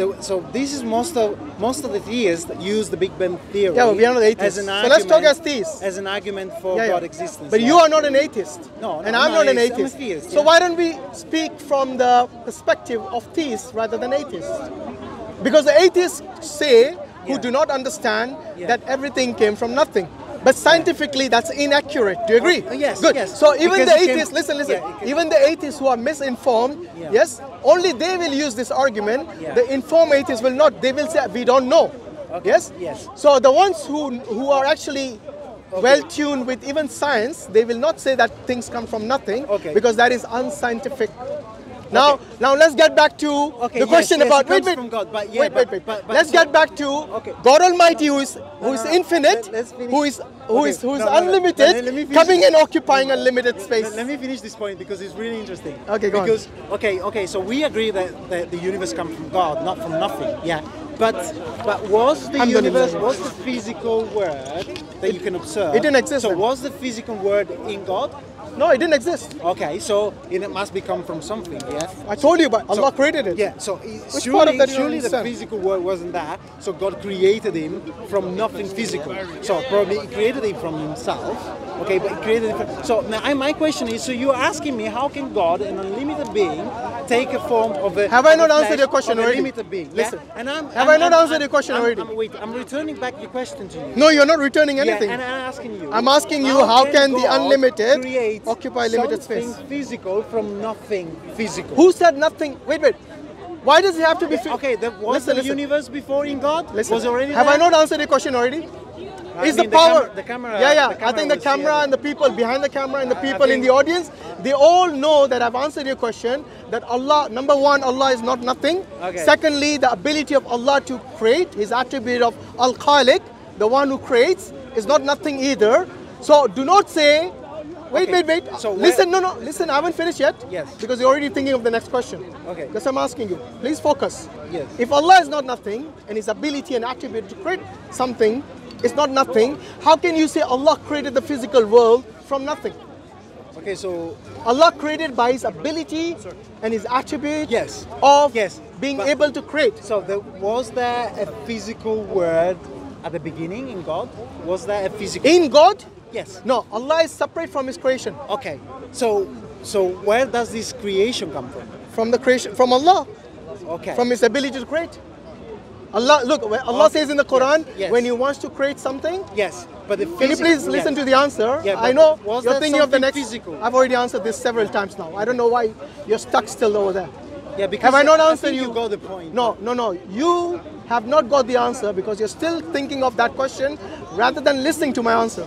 [SPEAKER 2] the, so this is most of most of the theists that use the Big Bang theory.
[SPEAKER 1] Yeah, we are not atheists.
[SPEAKER 2] As an
[SPEAKER 1] So let's talk as theists.
[SPEAKER 2] As an argument for
[SPEAKER 1] Yeah, yeah.
[SPEAKER 2] God existence.
[SPEAKER 1] But you are not an atheist.
[SPEAKER 2] No, no,
[SPEAKER 1] and
[SPEAKER 2] I'm
[SPEAKER 1] I'm
[SPEAKER 2] not
[SPEAKER 1] an
[SPEAKER 2] atheist. I'm a
[SPEAKER 1] atheist.
[SPEAKER 2] theist,
[SPEAKER 1] So why don't we speak from the perspective of theists rather than atheists? Because the atheists say, who do not understand that everything came from nothing. But scientifically, that's inaccurate. Do you agree?
[SPEAKER 2] Oh, yes,
[SPEAKER 1] Good.
[SPEAKER 2] yes.
[SPEAKER 1] So even
[SPEAKER 2] Because
[SPEAKER 1] the atheists, listen, listen.
[SPEAKER 2] Yeah,
[SPEAKER 1] even the atheists who are misinformed,
[SPEAKER 2] Yeah.
[SPEAKER 1] yes, only they will use this argument.
[SPEAKER 2] Yeah.
[SPEAKER 1] The informed atheists will not. They will say, we don't know.
[SPEAKER 2] Okay.
[SPEAKER 1] Yes.
[SPEAKER 2] Yes.
[SPEAKER 1] So the ones who who are actually well tuned with even science, they will not say that things come from nothing
[SPEAKER 2] Okay.
[SPEAKER 1] because that is unscientific. Now, now let's get back to
[SPEAKER 2] Okay,
[SPEAKER 1] the question
[SPEAKER 2] yes,
[SPEAKER 1] about wait, wait,
[SPEAKER 2] from God, but yeah,
[SPEAKER 1] wait, wait,
[SPEAKER 2] but-
[SPEAKER 1] wait.
[SPEAKER 2] but- but
[SPEAKER 1] let's
[SPEAKER 2] so-
[SPEAKER 1] get back to
[SPEAKER 2] Okay.
[SPEAKER 1] God Almighty, who is who
[SPEAKER 2] No, no, uh-huh.
[SPEAKER 1] infinite,
[SPEAKER 2] let- let's finish.
[SPEAKER 1] who is who
[SPEAKER 2] Okay,
[SPEAKER 1] is who is unlimited,
[SPEAKER 2] Let- let me finish.
[SPEAKER 1] coming and occupying a limited space.
[SPEAKER 2] Let, let me finish this point because it's really interesting.
[SPEAKER 1] Okay, go on.
[SPEAKER 2] Because okay, okay, so we agree that, that the universe comes from God, not from nothing. Yeah. But but was the
[SPEAKER 1] I'm
[SPEAKER 2] universe was the physical word that you can observe?
[SPEAKER 1] it didn't exist
[SPEAKER 2] So was the physical word in God?
[SPEAKER 1] No, it didn't exist.
[SPEAKER 2] Okay, so it must become from something, yeah.
[SPEAKER 1] I told you, but
[SPEAKER 2] So-
[SPEAKER 1] Allah created it.
[SPEAKER 2] Yeah, so
[SPEAKER 1] Which
[SPEAKER 2] surely,
[SPEAKER 1] part of that
[SPEAKER 2] surely the physical world wasn't there, so God created him from nothing physical. So probably he created him from himself, okay, but he created from, So now I, my question is, so you're asking me how can God, an unlimited being, take a form of a
[SPEAKER 1] Have I not answered your question already?
[SPEAKER 2] limited being?
[SPEAKER 1] Listen,
[SPEAKER 2] yeah? and I'm,
[SPEAKER 1] have
[SPEAKER 2] I'm-
[SPEAKER 1] I not
[SPEAKER 2] I'm-
[SPEAKER 1] answered
[SPEAKER 2] I'm-
[SPEAKER 1] your question
[SPEAKER 2] I'm-
[SPEAKER 1] already?
[SPEAKER 2] I'm, wait, I'm returning back your question to you.
[SPEAKER 1] No, you're not returning
[SPEAKER 2] Yeah,
[SPEAKER 1] anything.
[SPEAKER 2] and I'm asking you.
[SPEAKER 1] I'm asking you, how can the unlimited
[SPEAKER 2] create
[SPEAKER 1] occupy limited space?
[SPEAKER 2] physical from nothing physical?
[SPEAKER 1] Who said nothing? Wait, wait. Why does it have to be?
[SPEAKER 2] Okay, there was
[SPEAKER 1] Listen,
[SPEAKER 2] the
[SPEAKER 1] listen.
[SPEAKER 2] universe before in God?
[SPEAKER 1] Listen,
[SPEAKER 2] was already
[SPEAKER 1] have
[SPEAKER 2] there?
[SPEAKER 1] I not answered your question already?
[SPEAKER 2] I
[SPEAKER 1] Is
[SPEAKER 2] mean,
[SPEAKER 1] the power?
[SPEAKER 2] cam- the camera.
[SPEAKER 1] Yeah, yeah.
[SPEAKER 2] the
[SPEAKER 1] I think the camera and the people behind the camera and the people in the audience, they all know that I've answered your question. That Allah, number one, Allah is not nothing.
[SPEAKER 2] Okay.
[SPEAKER 1] Secondly, the ability of Allah to create, His attribute of Al Khaliq, the one who creates, is not nothing either. So do not say. Wait,
[SPEAKER 2] Okay.
[SPEAKER 1] wait, wait.
[SPEAKER 2] So
[SPEAKER 1] listen, no, no, listen. I haven't finished yet.
[SPEAKER 2] Yes.
[SPEAKER 1] Because you're already thinking of the next question.
[SPEAKER 2] Okay.
[SPEAKER 1] Because I'm asking you. Please focus.
[SPEAKER 2] Yes.
[SPEAKER 1] If Allah is not nothing and His ability and attribute to create something is not nothing, how can you say Allah created the physical world from nothing?
[SPEAKER 2] Okay, so
[SPEAKER 1] Allah created by His ability and His attribute
[SPEAKER 2] Yes.
[SPEAKER 1] of
[SPEAKER 2] Yes,
[SPEAKER 1] being
[SPEAKER 2] but-
[SPEAKER 1] able to create.
[SPEAKER 2] so there, was there a physical word at the beginning in God? Was there a physical?
[SPEAKER 1] In God?
[SPEAKER 2] Yes.
[SPEAKER 1] No, Allah is separate from His creation.
[SPEAKER 2] Okay. So so where does this creation come from?
[SPEAKER 1] From the creation, from Allah,
[SPEAKER 2] Okay.
[SPEAKER 1] from His ability to create. Allah, look, Allah
[SPEAKER 2] Okay.
[SPEAKER 1] says in the Quran,
[SPEAKER 2] Yes.
[SPEAKER 1] when He wants to create something,
[SPEAKER 2] yes, but the
[SPEAKER 1] Can you please listen
[SPEAKER 2] yes.
[SPEAKER 1] to the answer?
[SPEAKER 2] Yeah,
[SPEAKER 1] I know you're thinking of the next.
[SPEAKER 2] physical?
[SPEAKER 1] I've already answered this several times now. I don't know why you're stuck still over there.
[SPEAKER 2] Yeah, because
[SPEAKER 1] Have I not answered
[SPEAKER 2] think
[SPEAKER 1] you?
[SPEAKER 2] You got the point.
[SPEAKER 1] No, no, no. You have not got the answer because you're still thinking of that question rather than listening to my answer.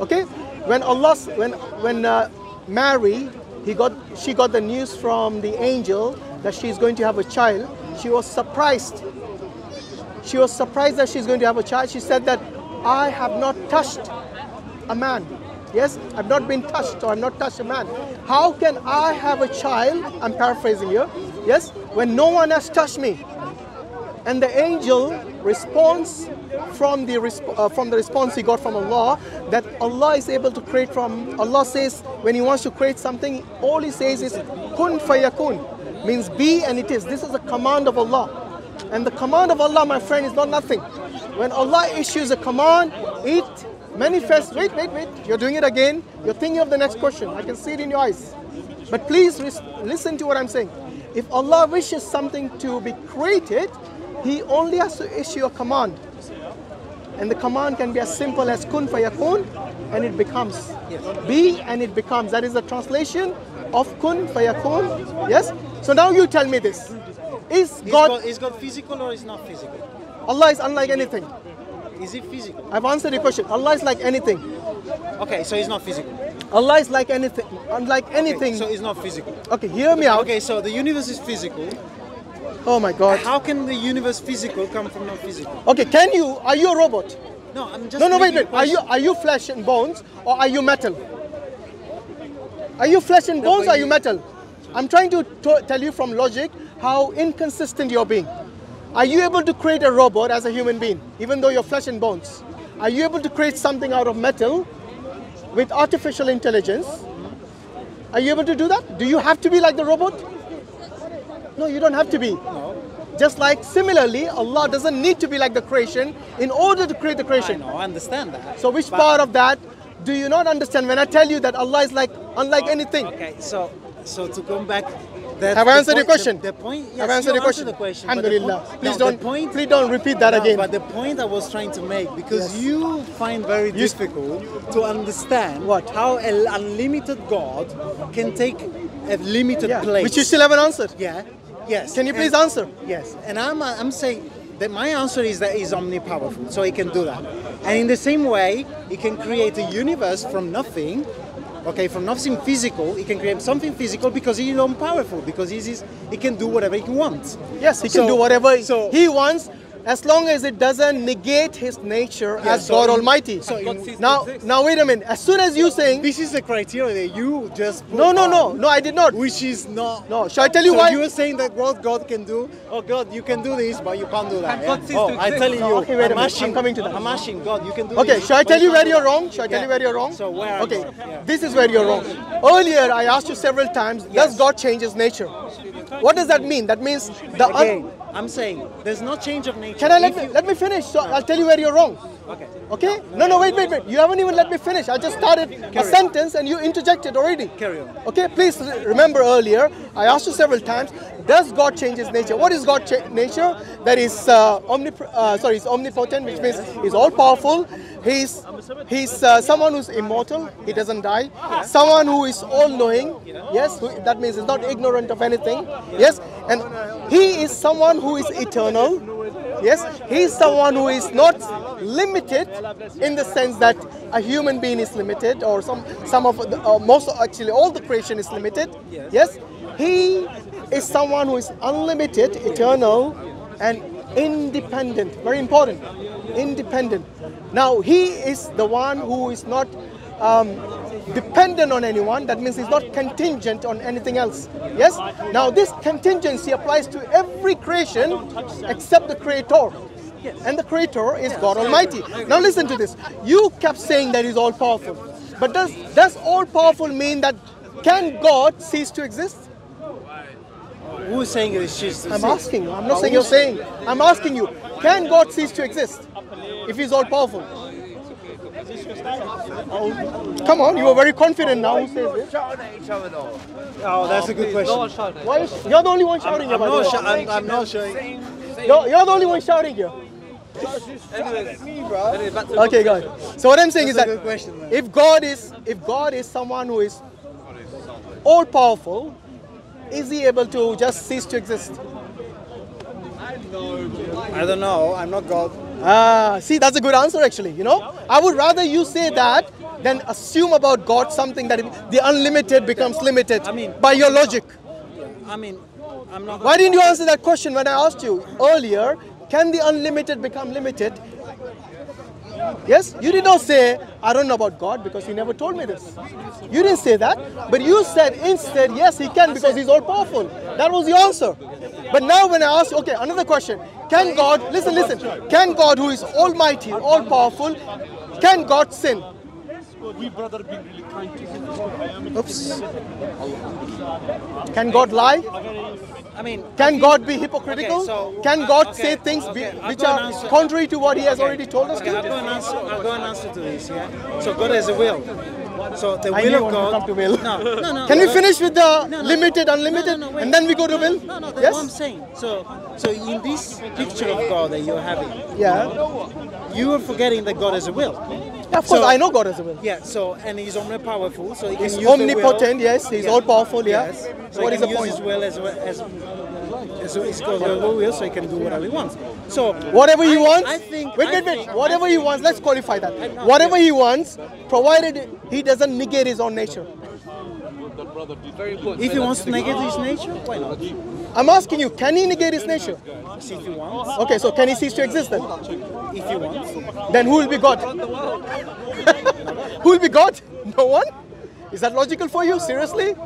[SPEAKER 1] Okay? When Allah, when when uh, Mary, he got, she got the news from the angel that she's going to have a child. She was surprised. She was surprised that she's going to have a child. She said that I have not touched a man. Yes, I've not been touched or I've not touched a man. How can I have a child? I'm paraphrasing here. Yes, when no one has touched me. And the angel responds from the uh, from the response he got from Allah that Allah is able to create from Allah says when he wants to create something all he says is kun fayakun means be and it is. This is a command of Allah. And the command of Allah my friend is not nothing. When Allah issues a command it manifests wait wait wait you're doing it again you're thinking of the next question. I can see it in your eyes. But please listen to what I'm saying. If Allah wishes something to be created, He only has to issue a command. And the command can be as simple as kun fayakun and it becomes. Be and it becomes. That is the translation of kun fayakun. Yes? So now you tell me this. Is God,
[SPEAKER 2] God, is God physical or is not physical?
[SPEAKER 1] Allah is unlike anything.
[SPEAKER 2] Is it physical?
[SPEAKER 1] I've answered your question. Allah is like anything.
[SPEAKER 2] Okay, so it's not physical.
[SPEAKER 1] Allah is like anything, unlike
[SPEAKER 2] Okay,
[SPEAKER 1] anything.
[SPEAKER 2] so it's not physical.
[SPEAKER 1] Okay, hear me out.
[SPEAKER 2] Okay, so the universe is physical.
[SPEAKER 1] Oh my God.
[SPEAKER 2] How can the universe physical come from non-physical?
[SPEAKER 1] Okay, can you, are you a robot?
[SPEAKER 2] No, I'm just
[SPEAKER 1] No, no, wait, wait. Are you are you flesh and bones or are you metal? Are you flesh and bones
[SPEAKER 2] but
[SPEAKER 1] or are you metal? I'm trying to to- tell you from logic how inconsistent you're being. Are you able to create a robot as a human being, even though you're flesh and bones? Are you able to create something out of metal with artificial intelligence? Are you able to do that? Do you have to be like the robot? No, you don't have to be.
[SPEAKER 2] No,
[SPEAKER 1] Just like similarly, Allah doesn't need to be like the creation in order to create the creation.
[SPEAKER 2] I know, I understand that.
[SPEAKER 1] So which
[SPEAKER 2] But-
[SPEAKER 1] part of that do you not understand when I tell you that Allah is like unlike anything?
[SPEAKER 2] Okay, so so to come back. That
[SPEAKER 1] Have I answered your question?
[SPEAKER 2] The, the point. Yes,
[SPEAKER 1] Have I answered
[SPEAKER 2] you
[SPEAKER 1] your question?
[SPEAKER 2] the question. but the
[SPEAKER 1] Alhamdulillah.
[SPEAKER 2] point-
[SPEAKER 1] Please
[SPEAKER 2] no,
[SPEAKER 1] don't
[SPEAKER 2] point,
[SPEAKER 1] please don't repeat that
[SPEAKER 2] No,
[SPEAKER 1] again.
[SPEAKER 2] But the point I was trying to make, because
[SPEAKER 1] Yes.
[SPEAKER 2] you find very
[SPEAKER 1] You
[SPEAKER 2] difficult to understand
[SPEAKER 1] What?
[SPEAKER 2] how an unlimited God can take a limited
[SPEAKER 1] Yeah,
[SPEAKER 2] place.
[SPEAKER 1] Which you still haven't answered.
[SPEAKER 2] Yeah. Yes.
[SPEAKER 1] Can you please
[SPEAKER 2] and-
[SPEAKER 1] answer?
[SPEAKER 2] Yes. And I'm uh, I'm saying that my answer is that he's omnipowerful, so he can do that. And in the same way, he can create a universe from nothing. Okay, from nothing physical, he can create something physical because he is powerful, because he is he can do whatever he wants.
[SPEAKER 1] Yes, he can do whatever
[SPEAKER 2] so-
[SPEAKER 1] he wants as long as it doesn't negate his nature
[SPEAKER 2] Yeah,
[SPEAKER 1] as
[SPEAKER 2] so
[SPEAKER 1] God
[SPEAKER 2] in-
[SPEAKER 1] Almighty.
[SPEAKER 2] so in-
[SPEAKER 3] God ceased to
[SPEAKER 1] now,
[SPEAKER 3] exist.
[SPEAKER 1] now wait a minute. As soon as you saying
[SPEAKER 2] This is the criteria that you just put
[SPEAKER 1] no, no,
[SPEAKER 2] on,
[SPEAKER 1] no, no, I did not.
[SPEAKER 2] which is not.
[SPEAKER 1] No, shall I tell you
[SPEAKER 2] so
[SPEAKER 1] why?
[SPEAKER 2] you were saying that what God can do? Oh God, you can do this, but you can't do that.
[SPEAKER 3] And God
[SPEAKER 2] oh, I'm
[SPEAKER 3] exist.
[SPEAKER 2] telling
[SPEAKER 1] No,
[SPEAKER 2] you.
[SPEAKER 1] okay, wait a
[SPEAKER 2] I'm
[SPEAKER 1] minute,
[SPEAKER 2] asking,
[SPEAKER 1] I'm coming to that.
[SPEAKER 2] I'm asking God, you can do
[SPEAKER 1] Okay,
[SPEAKER 2] this.
[SPEAKER 1] shall I tell you where you're wrong? Shall I tell
[SPEAKER 2] Yeah.
[SPEAKER 1] you where you're wrong?
[SPEAKER 2] So where are
[SPEAKER 1] Okay,
[SPEAKER 2] you? Yeah.
[SPEAKER 1] this is where you're wrong. Earlier, I asked you several times, does God change his nature? What does that mean? That means the
[SPEAKER 2] Again, I'm saying there's no change of nature.
[SPEAKER 1] Can I let
[SPEAKER 2] If
[SPEAKER 1] me
[SPEAKER 2] you-
[SPEAKER 1] let me finish? So I'll tell you where you're wrong.
[SPEAKER 2] Okay.
[SPEAKER 1] Okay? No, no, wait, wait, wait. You haven't even let me finish. I just started a
[SPEAKER 2] Carry on.
[SPEAKER 1] sentence and you interjected already.
[SPEAKER 2] Carry on.
[SPEAKER 1] Okay, please remember earlier, I asked you several times, does God change his nature? What is God's nature? That is uh, omnip- uh, sorry, he's omnipotent, which means he's all powerful. He's he's uh, someone who's immortal, he doesn't die. Someone who is all knowing, yes, who, that means he's not ignorant of anything. Yes, and he is someone who is eternal. Yes, he is someone who is not limited in the sense that a human being is limited, or some some of the, uh, most actually all the creation is limited. Yes, he is someone who is unlimited, eternal, and independent. Very important, independent. Now he is the one who is not. Um, dependent on anyone that means it's not contingent on anything else. Yes? Now this contingency applies to every creation except the creator. And the creator is god almighty. Now listen to this. You kept saying that he's all powerful but does does all powerful mean that can god cease to exist?
[SPEAKER 2] Who's saying it's just?
[SPEAKER 1] i'm asking you. I'm not uh, saying you're saying. I'm asking you. Can god cease to exist if he's all powerful? Oh, come on, you were very confident now. Who says this?
[SPEAKER 2] Oh, that's a good
[SPEAKER 3] No
[SPEAKER 2] question.
[SPEAKER 3] one shouted.
[SPEAKER 1] Why is, you're the only one shouting here,
[SPEAKER 2] I'm
[SPEAKER 1] by
[SPEAKER 2] not,
[SPEAKER 1] way.
[SPEAKER 2] I'm, I'm not sure.
[SPEAKER 1] You're, you're the only one shouting here.
[SPEAKER 3] Anyways, anyway, back
[SPEAKER 1] Okay, guys. So what I'm saying is
[SPEAKER 2] That's a
[SPEAKER 1] that
[SPEAKER 2] good question,
[SPEAKER 1] if God is if God is someone who is all powerful, is he able to just cease to exist?
[SPEAKER 2] I don't know. I'm not God.
[SPEAKER 1] Ah, see, that's a good answer actually. You know, I would rather you say that than assume about God something that the unlimited becomes limited
[SPEAKER 2] I mean-
[SPEAKER 1] by your logic.
[SPEAKER 2] I mean, I'm not.
[SPEAKER 1] Why didn't you answer that question when I asked you earlier? Can the unlimited become limited? Yes, you did not say, I don't know about God because he never told me this. You didn't say that, but you said instead, yes, he can because he's all powerful. That was the answer. But now, when I ask okay, another question Can God, listen, listen, can God, who is almighty, all powerful, can God sin? Oops. Can God lie?
[SPEAKER 2] I mean,
[SPEAKER 1] Can God be hypocritical?
[SPEAKER 2] Okay, so-
[SPEAKER 1] Can God
[SPEAKER 2] okay,
[SPEAKER 1] say things
[SPEAKER 2] okay, I'll
[SPEAKER 1] which are contrary to what He has already told us
[SPEAKER 2] okay, I'll
[SPEAKER 1] to?
[SPEAKER 2] go and answer. I'll go and answer to this. Yeah. So God has a will. So the
[SPEAKER 1] I
[SPEAKER 2] will of
[SPEAKER 1] to
[SPEAKER 2] God.
[SPEAKER 1] come to will.
[SPEAKER 2] No, no, no.
[SPEAKER 1] Can we finish with the
[SPEAKER 2] no, no.
[SPEAKER 1] limited, unlimited,
[SPEAKER 2] No,
[SPEAKER 1] and then we go to will?
[SPEAKER 2] No, no, that's what I'm saying. So, so in this picture of God that you're having,
[SPEAKER 1] Yeah.
[SPEAKER 2] you are forgetting that God has a will.
[SPEAKER 1] Yeah, Of course,
[SPEAKER 2] So-
[SPEAKER 1] I know God a will.
[SPEAKER 2] Yeah. So, and He's omnipowerful. So He can
[SPEAKER 1] He's
[SPEAKER 2] use the will.
[SPEAKER 1] omnipotent. Yes, He's
[SPEAKER 2] Yeah.
[SPEAKER 1] all powerful. Yeah.
[SPEAKER 2] Yes.
[SPEAKER 1] So what
[SPEAKER 2] he
[SPEAKER 1] is the
[SPEAKER 2] use
[SPEAKER 1] point?
[SPEAKER 2] His will as well as. So it's God's will, so he can do whatever he wants. So
[SPEAKER 1] Whatever He
[SPEAKER 2] I-
[SPEAKER 1] wants.
[SPEAKER 2] I think.
[SPEAKER 1] Wait, wait, wait. Whatever He wants. Let's qualify that. Whatever. He wants, provided He doesn't negate His own nature.
[SPEAKER 3] Very important.
[SPEAKER 2] If he wants to negate his nature, why not?
[SPEAKER 1] I'm asking you, can He negate His nature?
[SPEAKER 2] See if he wants.
[SPEAKER 1] Okay, so can He cease to exist then?
[SPEAKER 2] If he wants.
[SPEAKER 1] Then who will be God? who will be God? No one? Is that logical for you? Seriously?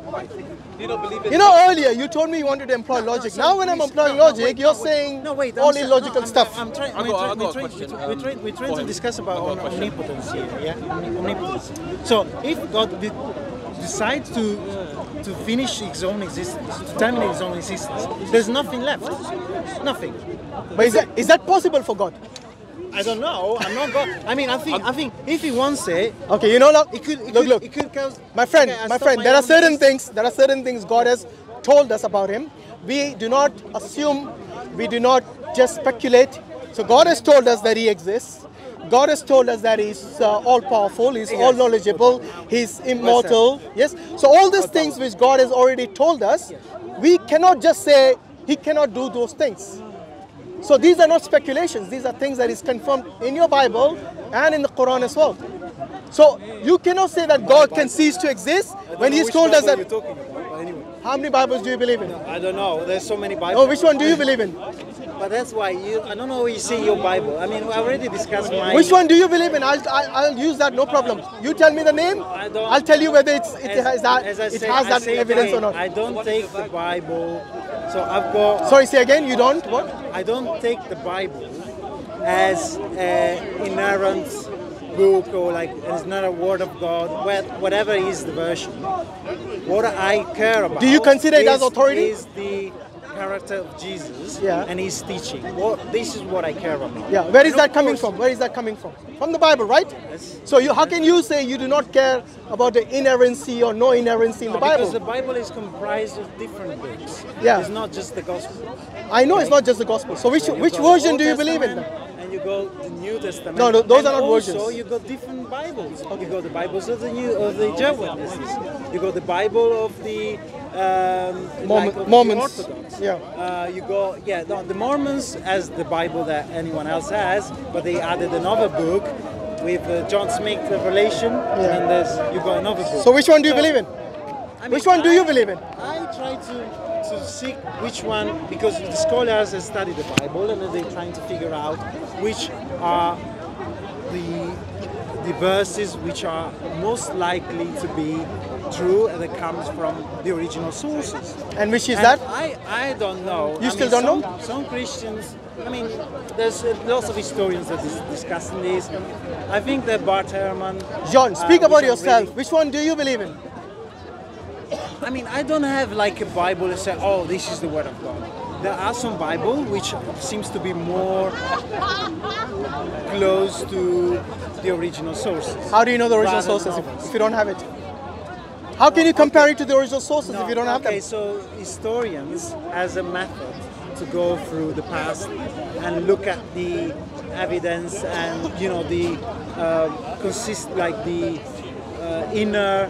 [SPEAKER 3] You don't believe in
[SPEAKER 1] You know, earlier you told me you wanted to employ logic. Now, when I'm employing logic, you're saying
[SPEAKER 2] No, wait.
[SPEAKER 1] all
[SPEAKER 2] I'm,
[SPEAKER 1] illogical
[SPEAKER 2] I'm,
[SPEAKER 1] stuff.
[SPEAKER 2] I'm trying. We're,
[SPEAKER 3] got- I
[SPEAKER 2] trying- we're, trying, we're, trying, we're trying to discuss about
[SPEAKER 3] I got a question.
[SPEAKER 2] omnipotence here. Yeah, omnipotence. So if God de- decides to to finish his own existence, to terminate his own existence, there's nothing left. Nothing.
[SPEAKER 1] But is that, is that possible for God?
[SPEAKER 2] I don't know. I'm not God. I mean, I think I think if he wants it,
[SPEAKER 1] Okay, you know, look,
[SPEAKER 2] it could. It
[SPEAKER 1] look,
[SPEAKER 2] could,
[SPEAKER 1] look.
[SPEAKER 2] It could cause.
[SPEAKER 1] My friend,
[SPEAKER 2] Okay,
[SPEAKER 1] my friend,
[SPEAKER 2] my
[SPEAKER 1] there are certain things, there are certain things God has told us about Him. We do not assume, we do not just speculate. So God has told us that He exists. God has told us that He's uh, all powerful, He's all knowledgeable, He's immortal. Yes. So all these things which God has already told us, we cannot just say He cannot do those things. So these are not speculations. These are things that is confirmed in your Bible and in the Quran as well. So you cannot say that God can cease to exist when He's told us that.
[SPEAKER 2] You're talking about, anyway.
[SPEAKER 1] How many Bibles do you believe in?
[SPEAKER 2] I don't know. There's so many Bibles.
[SPEAKER 1] Oh, which one do you believe in?
[SPEAKER 2] But that's why you. I don't know where you see your Bible. I mean, we already discussed my.
[SPEAKER 1] Which one do you believe in? I'll, I'll, I'll use that, no problem. You tell me the name.
[SPEAKER 2] I don't-
[SPEAKER 1] I'll tell you whether it's, it
[SPEAKER 2] As-
[SPEAKER 1] has that,
[SPEAKER 2] as I
[SPEAKER 1] it
[SPEAKER 2] say-
[SPEAKER 1] has
[SPEAKER 2] I
[SPEAKER 1] that evidence or not.
[SPEAKER 2] I don't take the Bible. So I've got.
[SPEAKER 1] Sorry, say again. You don't. What?
[SPEAKER 2] I don't take the Bible as an inerrant book or like it's not a word of God, wha- whatever is the version. What do I care about.
[SPEAKER 1] Do you consider it as authority?
[SPEAKER 2] Is the character of Jesus
[SPEAKER 1] Yeah.
[SPEAKER 2] and his teaching. What this is what I care about.
[SPEAKER 1] Yeah. Where is
[SPEAKER 2] And
[SPEAKER 1] that coming
[SPEAKER 2] course-
[SPEAKER 1] from? Where is that coming from? From the Bible, right?
[SPEAKER 2] Yes.
[SPEAKER 1] So you, how can you say you do not care about the inerrancy or no inerrancy in the Bible?
[SPEAKER 2] Because the Bible is comprised of different books.
[SPEAKER 1] Yeah.
[SPEAKER 2] It's not just the gospel.
[SPEAKER 1] I know it's not just the gospel. So which
[SPEAKER 2] You
[SPEAKER 1] which version
[SPEAKER 2] Old
[SPEAKER 1] do you believe in?
[SPEAKER 2] And you go the New Testament.
[SPEAKER 1] No, no, those
[SPEAKER 2] and
[SPEAKER 1] are not
[SPEAKER 2] also
[SPEAKER 1] versions.
[SPEAKER 2] you got different Bibles. You got the Bibles of the New of the Jehovah's Witnesses. You got the Bible of the um,
[SPEAKER 1] Mormon-
[SPEAKER 2] like
[SPEAKER 1] Mormons. Yeah.
[SPEAKER 2] Uh, you go yeah no, the Mormons as the Bible that anyone else has, but they added another book with uh, John Smith Revelation, and there's you got another book.
[SPEAKER 1] So which one do you
[SPEAKER 2] So-
[SPEAKER 1] believe in?
[SPEAKER 2] I
[SPEAKER 1] Which one do you believe in?
[SPEAKER 2] I try to, to seek which one because the scholars have studied the Bible and they're trying to figure out which are the the verses which are most likely to be true and it comes from the original sources.
[SPEAKER 1] And which is
[SPEAKER 2] And
[SPEAKER 1] that?
[SPEAKER 2] I, I don't know.
[SPEAKER 1] You
[SPEAKER 2] I
[SPEAKER 1] still
[SPEAKER 2] mean,
[SPEAKER 1] don't
[SPEAKER 2] some,
[SPEAKER 1] know?
[SPEAKER 2] Some Christians, I mean, there's uh, lots of historians that is discussing this. I think that Bart Ehrman.
[SPEAKER 1] John, speak
[SPEAKER 2] uh,
[SPEAKER 1] about yourself.
[SPEAKER 2] reading-
[SPEAKER 1] Which one do you believe in?
[SPEAKER 2] I mean, I don't have like a Bible that says, "Oh, this is the word of God." there are some Bible which seems to be more close to the original sources.
[SPEAKER 1] How do you know the original sources if, if you don't have it? How can you compare it to the original sources if you don't have
[SPEAKER 2] okay,
[SPEAKER 1] them?
[SPEAKER 2] Okay, so historians as a method to go through the past and look at the evidence and you know the uh, consist like the uh, inner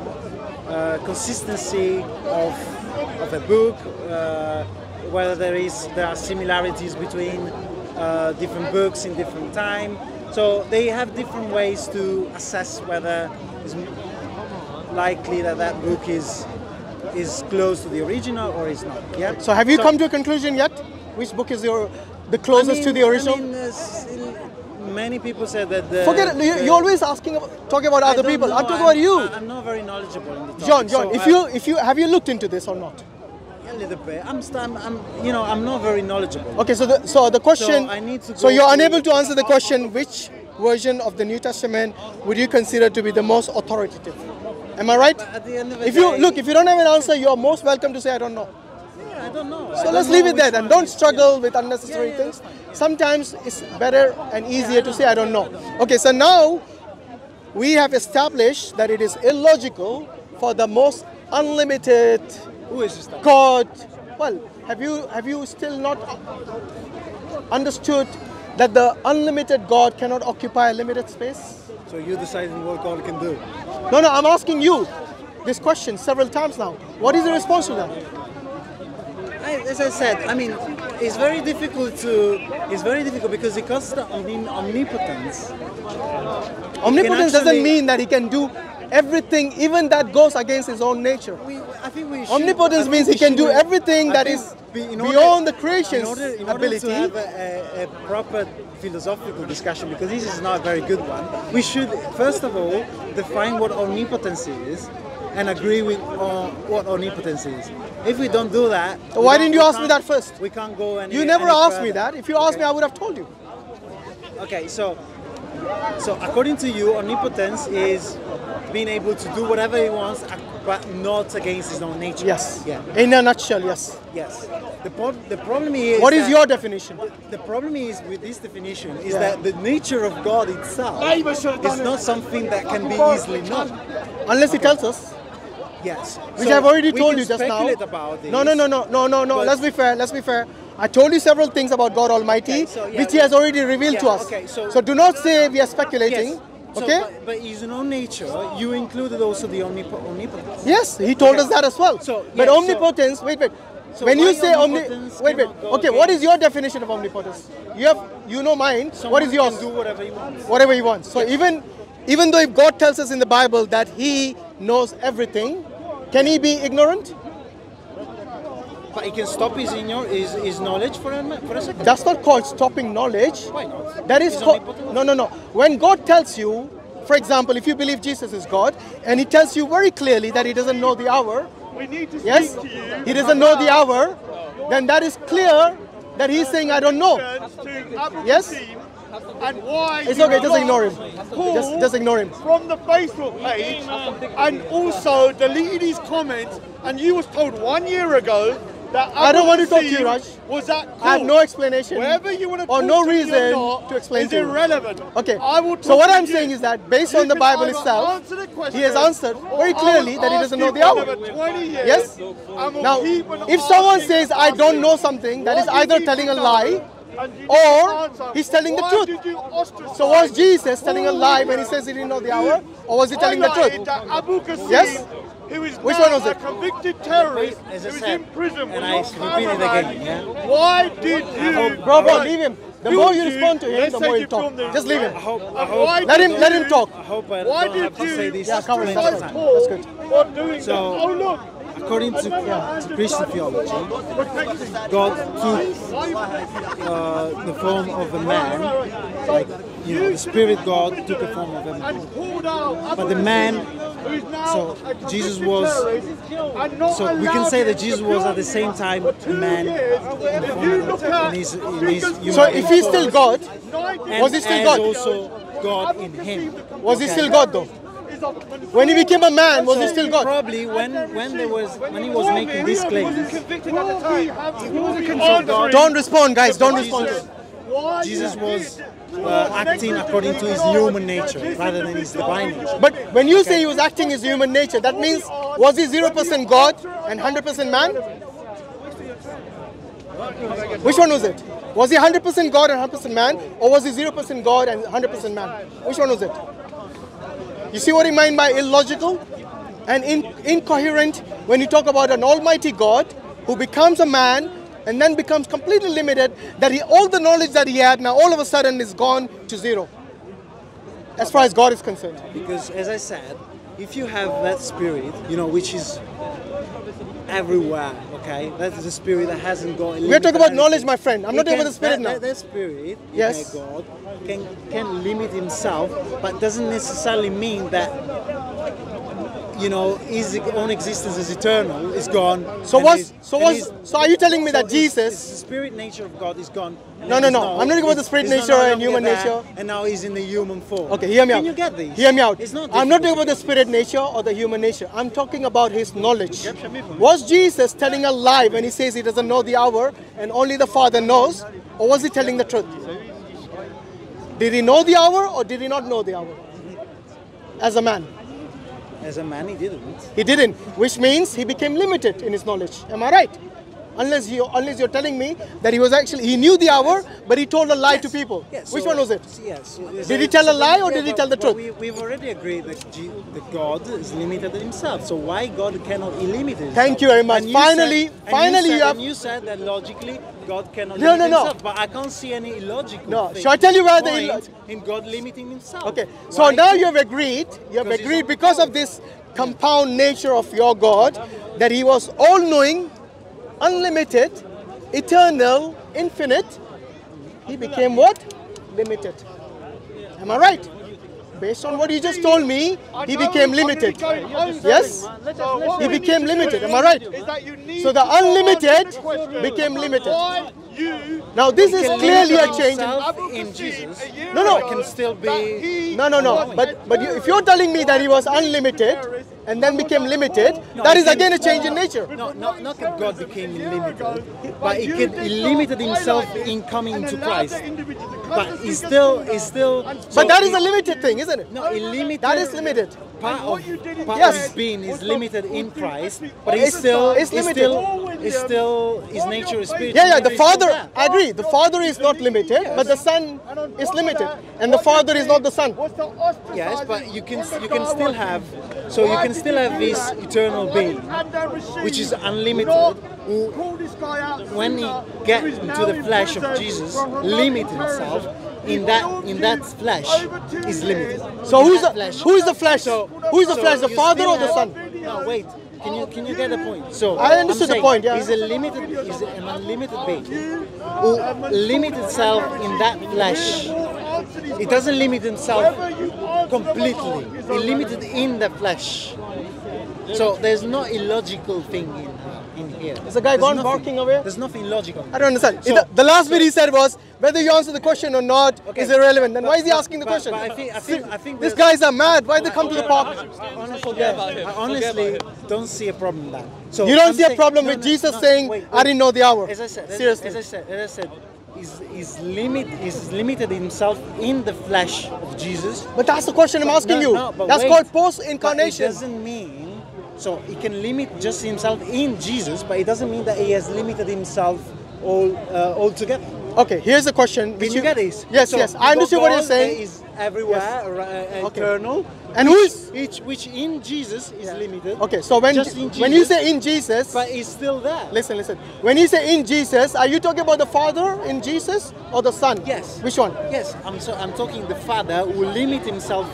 [SPEAKER 2] uh, consistency of of a book, uh, whether there is there are similarities between uh, different books in different time. So they have different ways to assess whether likely that that book is is close to the original or is not. Yeah.
[SPEAKER 1] So have you come to a conclusion yet? Which book is your the closest to the original?
[SPEAKER 2] I mean, uh, many people said that. The,
[SPEAKER 1] Forget it. You,
[SPEAKER 2] the-
[SPEAKER 1] you're always asking, about, talking about
[SPEAKER 2] I
[SPEAKER 1] other people.
[SPEAKER 2] know,
[SPEAKER 1] I'm talking about you,
[SPEAKER 2] I- I'm not very knowledgeable in the topic.
[SPEAKER 1] John. John,
[SPEAKER 2] so
[SPEAKER 1] if
[SPEAKER 2] I-
[SPEAKER 1] you if you have you looked into this or not?
[SPEAKER 2] a little bit, I'm, st- I'm, I'm, you know, I'm not very knowledgeable.
[SPEAKER 1] Okay, so the so the question.
[SPEAKER 2] I need to
[SPEAKER 1] so you're unable to answer the question. Which version of the New Testament would you consider to be the most authoritative? Am I right?
[SPEAKER 2] At the end of the
[SPEAKER 1] If you look, if you don't have an answer, you are most welcome to say I don't know.
[SPEAKER 2] Yeah, I don't know.
[SPEAKER 1] So
[SPEAKER 2] don't
[SPEAKER 1] let's
[SPEAKER 2] know
[SPEAKER 1] leave it there
[SPEAKER 2] and
[SPEAKER 1] Don't struggle with unnecessary
[SPEAKER 2] Yeah, yeah,
[SPEAKER 1] things. Sometimes it's better and easier to say I don't know. Okay, so now we have established that it is illogical for the most unlimited
[SPEAKER 2] Who is this?
[SPEAKER 1] God. Well, have you have you still not understood that the unlimited God cannot occupy a limited space?
[SPEAKER 2] So you're deciding what God can do.
[SPEAKER 1] No, no, I'm asking you this question several times now. What is the response to that?
[SPEAKER 2] I, as I said, I mean, it's very difficult to. It's very difficult because it comes to omnipotence.
[SPEAKER 1] Omnipotence
[SPEAKER 2] actually-
[SPEAKER 1] doesn't mean that he can do everything, even that goes against his own nature.
[SPEAKER 2] We, I think we should,
[SPEAKER 1] Omnipotence
[SPEAKER 2] think
[SPEAKER 1] means he can do everything
[SPEAKER 2] I
[SPEAKER 1] that is
[SPEAKER 2] be-
[SPEAKER 1] beyond the creation's
[SPEAKER 2] in order, in order
[SPEAKER 1] ability.
[SPEAKER 2] to have a, a, a proper philosophical discussion, because this is not a very good one, we should first of all define what omnipotence is and agree with uh, what omnipotence is. If we don't do that,
[SPEAKER 1] why didn't you ask me that first?
[SPEAKER 2] We can't go any.
[SPEAKER 1] You never asked me that. If you asked me, I would have told you.
[SPEAKER 2] Okay, so so according to you, omnipotence is being able to do whatever he wants, but not against his own nature.
[SPEAKER 1] Yes.
[SPEAKER 2] Yeah.
[SPEAKER 1] In a nutshell, yes.
[SPEAKER 2] Yes. The, pro- the problem is.
[SPEAKER 1] What is your definition?
[SPEAKER 2] The problem is with this definition is
[SPEAKER 1] Yeah.
[SPEAKER 2] that the nature of God itself is not something that can be easily known.
[SPEAKER 1] Unless he tells us,
[SPEAKER 2] Yes.
[SPEAKER 1] which
[SPEAKER 2] So
[SPEAKER 1] I've already told you just now.
[SPEAKER 2] About this,
[SPEAKER 1] No, no, no, no, no, no, no. Let's be fair. Let's be fair. I told you several things about God Almighty,
[SPEAKER 2] Okay, so, yeah,
[SPEAKER 1] which He has already revealed
[SPEAKER 2] yeah,
[SPEAKER 1] to us.
[SPEAKER 2] okay, so-
[SPEAKER 1] do not say we are speculating.
[SPEAKER 2] Yes. So,
[SPEAKER 1] okay?
[SPEAKER 2] but, but his own nature, you included also the omnip- omnipotence.
[SPEAKER 1] Yes, he told
[SPEAKER 2] Okay.
[SPEAKER 1] us that as well.
[SPEAKER 2] So,
[SPEAKER 1] but
[SPEAKER 2] yeah, so-
[SPEAKER 1] omnipotence, wait, wait.
[SPEAKER 2] So
[SPEAKER 1] when you say omni,
[SPEAKER 2] omnipotence
[SPEAKER 1] wait, wait. Okay, what is your definition of omnipotence? You have, you know mine.
[SPEAKER 2] Someone
[SPEAKER 1] what is yours?
[SPEAKER 2] Can do whatever he wants.
[SPEAKER 1] Whatever he wants. So even, even though if God tells us in the Bible that He knows everything, can He be ignorant?
[SPEAKER 2] But he can stop his, igno- his, his knowledge for a, mi- for a second.
[SPEAKER 1] That's not called stopping knowledge.
[SPEAKER 2] Why not?
[SPEAKER 1] That is called no, no, no. When God tells you, for example, if you believe Jesus is God, and He tells you very clearly that He doesn't know the hour,
[SPEAKER 4] We need to
[SPEAKER 1] yes,
[SPEAKER 4] speak to you.
[SPEAKER 1] He doesn't know the hour, then that is clear that He's saying I don't know. Yes?
[SPEAKER 4] And why
[SPEAKER 1] It's okay, just ignore him. Just, just ignore him.
[SPEAKER 4] From the Facebook page, and also deleted his comments. And you was told one year ago that
[SPEAKER 1] I don't want to talk to you, Raj.
[SPEAKER 4] Was at
[SPEAKER 1] I have no explanation
[SPEAKER 4] Wherever you want to
[SPEAKER 1] or no
[SPEAKER 4] to
[SPEAKER 1] reason
[SPEAKER 4] or
[SPEAKER 1] to explain
[SPEAKER 4] is
[SPEAKER 1] to you.
[SPEAKER 4] irrelevant.
[SPEAKER 1] Okay.
[SPEAKER 4] I will
[SPEAKER 1] So what I'm
[SPEAKER 4] you.
[SPEAKER 1] saying is that based
[SPEAKER 4] You
[SPEAKER 1] on the Bible itself,
[SPEAKER 4] the
[SPEAKER 1] he has answered very clearly that he doesn't know the hour.
[SPEAKER 4] years,
[SPEAKER 1] Yes? Now, if someone says I don't know something, that is either telling a lie
[SPEAKER 4] you
[SPEAKER 1] or he's telling the truth.
[SPEAKER 4] you
[SPEAKER 1] So was Jesus telling a lie when he says he didn't know the hour, or was he telling the truth?
[SPEAKER 4] That
[SPEAKER 1] Yes?
[SPEAKER 4] Who is
[SPEAKER 1] Which one was
[SPEAKER 4] a
[SPEAKER 1] it?
[SPEAKER 4] convicted terrorist,
[SPEAKER 2] As I
[SPEAKER 4] who is
[SPEAKER 2] said,
[SPEAKER 4] in prison,
[SPEAKER 2] and I
[SPEAKER 4] not
[SPEAKER 2] repeat it again, yeah?
[SPEAKER 4] Why did you?
[SPEAKER 1] Bro, bro,
[SPEAKER 4] Right.
[SPEAKER 1] leave him. The
[SPEAKER 4] Did
[SPEAKER 1] more you
[SPEAKER 4] you-
[SPEAKER 1] respond to him, the more
[SPEAKER 4] you
[SPEAKER 1] you talk.
[SPEAKER 4] filmed.
[SPEAKER 1] Just leave him.
[SPEAKER 2] I hope, I
[SPEAKER 4] And
[SPEAKER 2] hope,
[SPEAKER 4] why
[SPEAKER 1] Let him, let him talk.
[SPEAKER 2] I hope I
[SPEAKER 4] Why
[SPEAKER 2] don't
[SPEAKER 4] did
[SPEAKER 2] have to
[SPEAKER 4] you
[SPEAKER 2] say this
[SPEAKER 1] Yeah, come on, that's
[SPEAKER 4] ostracize
[SPEAKER 1] fine.
[SPEAKER 2] times.
[SPEAKER 4] Paul
[SPEAKER 1] That's oh, good.
[SPEAKER 4] for doing
[SPEAKER 2] So-
[SPEAKER 4] Oh look.
[SPEAKER 2] According to, to Christian theology, God took uh, the form of a man, like you know, the spirit God took the form of a man.
[SPEAKER 4] And pulled out
[SPEAKER 2] But the man, so Jesus was-
[SPEAKER 4] terrorist and not
[SPEAKER 2] so we can say that Jesus was at the same time a man in the form of in his, in his human
[SPEAKER 1] So if he's still God,
[SPEAKER 2] and
[SPEAKER 1] was he still God?
[SPEAKER 2] also God in him.
[SPEAKER 1] was he still God though?
[SPEAKER 4] Is of manipulation.
[SPEAKER 1] When he became a man, was he still God?
[SPEAKER 2] Probably when when there was when he was making these claims,
[SPEAKER 3] Convicted at the time. He wasn't
[SPEAKER 4] will
[SPEAKER 3] convicted.
[SPEAKER 1] Don't respond, guys. Don't respond.
[SPEAKER 2] Jesus,
[SPEAKER 4] Why
[SPEAKER 2] Jesus
[SPEAKER 4] you
[SPEAKER 2] was uh, acting according to his human nature rather than his divine nature.
[SPEAKER 1] But when you say he was acting his human nature, that means was he 0% God and 100% man? Which one was it? Was he 100% God and 100% man, or was he 0% God and 100% man? Which one was it? You see what I mean by illogical and in, incoherent when you talk about an almighty God who becomes a man and then becomes completely limited, that he all the knowledge that he had now all of a sudden is gone to zero. As far as God is concerned.
[SPEAKER 2] Because as I said, if you have that spirit, you know, which is everywhere, okay, that is a spirit that hasn't got.
[SPEAKER 1] We're talking about knowledge, my friend. I'm not talking about the spirit
[SPEAKER 2] that,
[SPEAKER 1] now.
[SPEAKER 2] That, that spirit,
[SPEAKER 1] Yes.
[SPEAKER 2] God, can can limit himself, but doesn't necessarily mean that. You know, his own existence is eternal. Is gone.
[SPEAKER 1] So
[SPEAKER 2] and
[SPEAKER 1] what's- so
[SPEAKER 2] and
[SPEAKER 1] what's- so are you telling me that
[SPEAKER 2] so his-
[SPEAKER 1] Jesus-
[SPEAKER 2] his spirit nature of God is gone?
[SPEAKER 1] No, no, no.
[SPEAKER 2] now-
[SPEAKER 1] I'm not talking about the spirit
[SPEAKER 2] no
[SPEAKER 1] nature and human nature.
[SPEAKER 2] And now he's in the human form.
[SPEAKER 1] Okay, hear me out.
[SPEAKER 2] Can
[SPEAKER 1] out.
[SPEAKER 2] you get this?
[SPEAKER 1] Hear me out.
[SPEAKER 2] It's not.
[SPEAKER 1] I'm not talking about the spirit nature or the human nature. I'm talking about his knowledge. Was Jesus telling a lie when he says he doesn't know the hour and only the Father knows, or was he telling the truth? Did he know the hour or did he not know the hour? As a man,
[SPEAKER 2] As a man, he didn't.
[SPEAKER 1] he didn't, which means he became limited in his knowledge. Am I right? Unless you, unless you're telling me that he was actually he knew the hour, but he told a lie to people.
[SPEAKER 2] Yes,
[SPEAKER 1] Which
[SPEAKER 2] so-
[SPEAKER 1] one was it?
[SPEAKER 2] Yes.
[SPEAKER 1] Did he tell a lie or did he tell the truth?
[SPEAKER 2] We, we've already agreed that, G, that God is limited himself. So why God cannot limit himself?
[SPEAKER 1] Thank you very much.
[SPEAKER 2] And
[SPEAKER 1] Finally-
[SPEAKER 2] said,
[SPEAKER 1] finally
[SPEAKER 2] you,
[SPEAKER 1] you
[SPEAKER 2] said,
[SPEAKER 1] have-
[SPEAKER 2] you said that logically God cannot
[SPEAKER 1] No,
[SPEAKER 2] limit
[SPEAKER 1] no, no.
[SPEAKER 2] himself. But I can't see any illogical
[SPEAKER 1] No.
[SPEAKER 2] thing,
[SPEAKER 1] Shall I tell you where the
[SPEAKER 2] in God limiting himself?
[SPEAKER 1] Okay, so
[SPEAKER 2] Why
[SPEAKER 1] now you have agreed, you have agreed because of this compound nature of your God that He was all knowing, unlimited, eternal, infinite. He became what? Limited. Am I right? Based on what you just told me, he became limited. Yes? He became limited. Am I right? So the unlimited became limited. Now this is clearly a change. in-
[SPEAKER 2] Jesus.
[SPEAKER 1] No, no.
[SPEAKER 2] Can still be.
[SPEAKER 1] No, no, no. But but you, if you're telling me that he was unlimited and then became limited,
[SPEAKER 2] No,
[SPEAKER 1] that
[SPEAKER 2] he
[SPEAKER 1] is
[SPEAKER 2] can-
[SPEAKER 1] again a change in nature.
[SPEAKER 2] No, not, not that God became limited, but he, could, he limited himself in coming into Christ. But he still, he still.
[SPEAKER 1] But that is a limited thing, isn't it?
[SPEAKER 2] No, he limited.
[SPEAKER 1] That is limited.
[SPEAKER 2] Part of, part
[SPEAKER 1] Yes.
[SPEAKER 2] of being is limited in Christ, but
[SPEAKER 1] It's-
[SPEAKER 2] still,
[SPEAKER 1] it's limited.
[SPEAKER 2] still, he's still, his nature is spiritual.
[SPEAKER 1] Yeah, yeah. The father. I agree. The father is not limited, but the son is limited, and the father is not the son.
[SPEAKER 2] Yes, but you can you can still have so you can still have this eternal being, which is unlimited, who when he get into the flesh of Jesus, limit himself in that in that flesh is limited.
[SPEAKER 1] So
[SPEAKER 2] In
[SPEAKER 1] who's the
[SPEAKER 2] flesh.
[SPEAKER 1] who is the flesh?
[SPEAKER 2] So
[SPEAKER 1] Who is the
[SPEAKER 2] so
[SPEAKER 1] flesh? The father or the son?
[SPEAKER 2] No, wait. Can you can you get the point? So
[SPEAKER 1] I understood
[SPEAKER 2] I'm
[SPEAKER 1] the point, yeah.
[SPEAKER 2] He's a limited, he's an unlimited being who limit itself in that flesh. He doesn't limit himself completely. He limited in the flesh. So there's no illogical thing in, in here.
[SPEAKER 1] Is the guy
[SPEAKER 2] There's
[SPEAKER 1] gone
[SPEAKER 2] nothing-
[SPEAKER 1] barking away?
[SPEAKER 2] There's nothing logical.
[SPEAKER 1] I don't understand.
[SPEAKER 2] So-
[SPEAKER 1] the, the last bit he said was whether you answer the question or not
[SPEAKER 2] Okay.
[SPEAKER 1] is irrelevant. Then
[SPEAKER 2] But-
[SPEAKER 1] why is he asking the
[SPEAKER 2] but-
[SPEAKER 1] question?
[SPEAKER 2] but I think- I think- I think
[SPEAKER 1] These guys are mad. Why they come to the park?
[SPEAKER 2] I honestly,
[SPEAKER 3] Forget about him.
[SPEAKER 2] I honestly don't see a problem with that. So
[SPEAKER 1] You don't
[SPEAKER 2] I'm
[SPEAKER 1] see a problem
[SPEAKER 2] no,
[SPEAKER 1] with
[SPEAKER 2] no,
[SPEAKER 1] Jesus
[SPEAKER 2] no,
[SPEAKER 1] saying,
[SPEAKER 2] wait,
[SPEAKER 1] I didn't know the hour.
[SPEAKER 2] As I said, as-
[SPEAKER 1] Seriously.
[SPEAKER 2] as I said, as I said, is is limit is limited himself in the flesh of Jesus.
[SPEAKER 1] But that's the question I'm asking
[SPEAKER 2] No,
[SPEAKER 1] you.
[SPEAKER 2] no,
[SPEAKER 1] that's
[SPEAKER 2] wait.
[SPEAKER 1] called post-incarnation.
[SPEAKER 2] it doesn't mean so he can limit just himself in Jesus, but it doesn't mean that he has limited himself all uh, altogether.
[SPEAKER 1] Okay, here's the question. Which
[SPEAKER 2] you get this?
[SPEAKER 1] Yes,
[SPEAKER 2] So
[SPEAKER 1] yes. I understand what you're saying.
[SPEAKER 2] is everywhere, uh,
[SPEAKER 1] Okay.
[SPEAKER 2] eternal.
[SPEAKER 1] And who is-
[SPEAKER 2] each which in Jesus is limited.
[SPEAKER 1] Okay, so when
[SPEAKER 2] in
[SPEAKER 1] when you say in Jesus,
[SPEAKER 2] but he's still there.
[SPEAKER 1] listen, listen. When you say in Jesus, are you talking about the Father in Jesus or the Son?
[SPEAKER 2] Yes.
[SPEAKER 1] Which one?
[SPEAKER 2] Yes, I'm so I'm talking the Father who limit himself.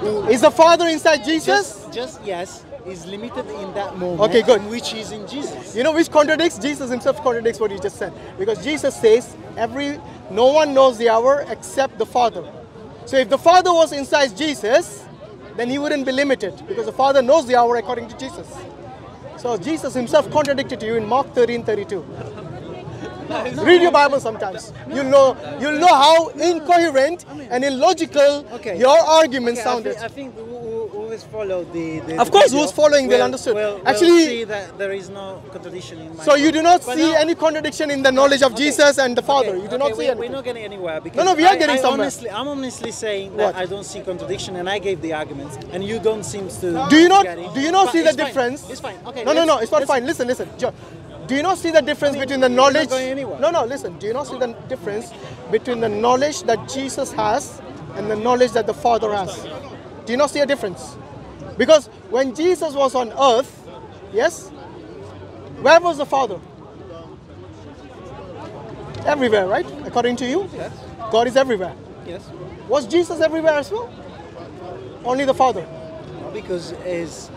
[SPEAKER 2] Who
[SPEAKER 1] Is the Father inside Jesus?
[SPEAKER 2] just just yes is limited in that moment.
[SPEAKER 1] Okay, good.
[SPEAKER 2] Which is in Jesus.
[SPEAKER 1] You know which contradicts? Jesus himself contradicts what he just said. Because Jesus says, every no one knows the hour except the Father. So if the Father was inside Jesus, then he wouldn't be limited because the Father knows the hour according to Jesus. So Jesus himself contradicted you in Mark 13, 32. Read your Bible sometimes. You'll know you'll know how incoherent and illogical
[SPEAKER 2] Okay.
[SPEAKER 1] your argument
[SPEAKER 2] Okay, I
[SPEAKER 1] sounded.
[SPEAKER 2] think, I think followed the, the
[SPEAKER 1] Of course, who's following will
[SPEAKER 2] will-
[SPEAKER 1] understood.
[SPEAKER 2] will- will
[SPEAKER 1] Actually-
[SPEAKER 2] see that there is no contradiction in my
[SPEAKER 1] So you do not
[SPEAKER 2] But
[SPEAKER 1] see
[SPEAKER 2] no-
[SPEAKER 1] any contradiction in the knowledge of Jesus and the Father.
[SPEAKER 2] Okay,
[SPEAKER 1] You do
[SPEAKER 2] okay,
[SPEAKER 1] not see
[SPEAKER 2] we,
[SPEAKER 1] anything.
[SPEAKER 2] We're not getting anywhere because
[SPEAKER 1] no, no, we are
[SPEAKER 2] I-
[SPEAKER 1] getting
[SPEAKER 2] I
[SPEAKER 1] somewhere.
[SPEAKER 2] Honestly, I'm honestly saying that
[SPEAKER 1] What?
[SPEAKER 2] I don't see contradiction, and I gave the arguments, and you don't seem to.
[SPEAKER 1] Do you not? Do you not
[SPEAKER 2] But
[SPEAKER 1] see the
[SPEAKER 2] fine,
[SPEAKER 1] difference?
[SPEAKER 2] It's fine. Okay.
[SPEAKER 1] No, no, no. It's not fine. Listen, listen. Do you not see the difference
[SPEAKER 2] I mean,
[SPEAKER 1] between the knowledge? No, no. Listen. Do you not see the difference between the knowledge that Jesus has and the knowledge that the Father has? Do you not see a difference? Because when Jesus was on earth, yes, where was the Father? Everywhere, right? According to you,
[SPEAKER 3] Yes.
[SPEAKER 1] God is everywhere.
[SPEAKER 3] Yes.
[SPEAKER 1] Was Jesus everywhere as well? Only the Father.
[SPEAKER 2] because is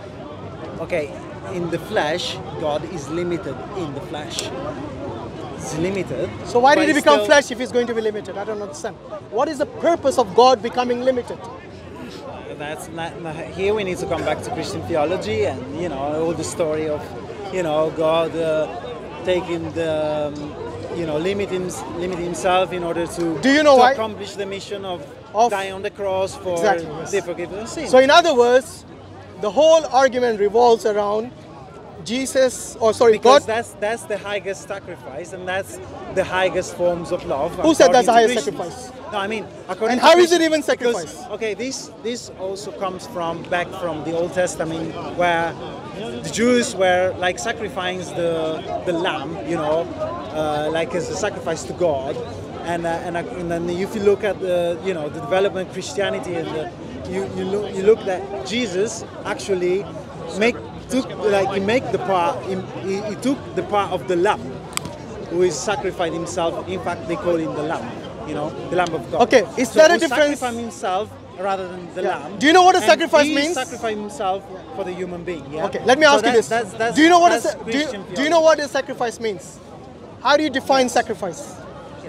[SPEAKER 2] okay in the flesh. God is limited in the flesh. It's limited.
[SPEAKER 1] So why did he become
[SPEAKER 2] still-
[SPEAKER 1] flesh if he's going to be limited? I don't understand. What is the purpose of God becoming limited?
[SPEAKER 2] That's not, not- here. We need to come back to Christian theology and you know all the story of you know God uh, taking the um, you know limiting limit himself in order to
[SPEAKER 1] Do you know
[SPEAKER 2] to
[SPEAKER 1] why?
[SPEAKER 2] accomplish the mission of,
[SPEAKER 1] Of-
[SPEAKER 2] dying on the cross for
[SPEAKER 1] Exactly, yes.
[SPEAKER 2] the forgiveness of sin.
[SPEAKER 1] So in other words, the whole argument revolves around Jesus, or sorry,
[SPEAKER 2] because
[SPEAKER 1] God.
[SPEAKER 2] that's that's the highest sacrifice and that's the highest forms of love.
[SPEAKER 1] Who said that's the highest
[SPEAKER 2] Christians.
[SPEAKER 1] sacrifice?
[SPEAKER 2] No, I mean, according
[SPEAKER 1] And how is it even
[SPEAKER 2] because-
[SPEAKER 1] sacrifice?
[SPEAKER 2] okay, this this also comes from back from the Old Testament where the Jews were like sacrificing the the lamb, you know, uh, like as a sacrifice to God. And, uh, and, uh, and then if you look at the you know the development of Christianity and the, you you look you look that Jesus actually make took like he make the part he, he, he took the part of the lamb who is sacrificed himself. In fact, they call him the lamb. You know, the lamb of God.
[SPEAKER 1] Okay, is
[SPEAKER 2] so
[SPEAKER 1] there a difference-
[SPEAKER 2] Sacrifice himself rather than the
[SPEAKER 1] Yeah.
[SPEAKER 2] lamb.
[SPEAKER 1] Do you know what a sacrifice means?
[SPEAKER 2] Sacrifice himself for the human being. Yeah.
[SPEAKER 1] Okay, let me
[SPEAKER 2] So
[SPEAKER 1] ask you
[SPEAKER 2] that-
[SPEAKER 1] this.
[SPEAKER 2] That's, that's,
[SPEAKER 1] do you know what a, do, you, do you know what a sacrifice means? How do you define sacrifice?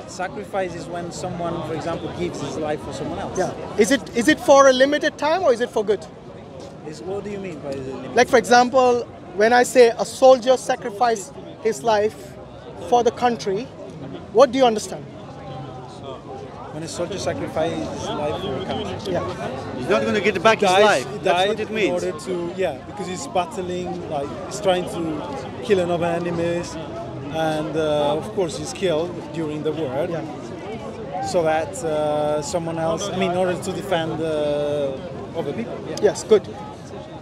[SPEAKER 2] Sacrifice is when someone, for example, gives his life for someone else.
[SPEAKER 1] Yeah. Is it is it for a limited time or is it for good?
[SPEAKER 2] Is, what do you mean by the limit?
[SPEAKER 1] Like for example, when I say a soldier sacrificed his life for the country, what do you understand?
[SPEAKER 2] when a soldier sacrifices his life for a country.
[SPEAKER 1] Yeah.
[SPEAKER 5] He's not going to get back his life. That's what it
[SPEAKER 2] In
[SPEAKER 5] means.
[SPEAKER 2] order to, yeah, because he's battling, like he's trying to kill another enemies, and uh, of course he's killed during the war,
[SPEAKER 1] Yeah.
[SPEAKER 2] so that uh, someone else, I mean, in order to defend uh, other people. Yeah.
[SPEAKER 1] Yes, good.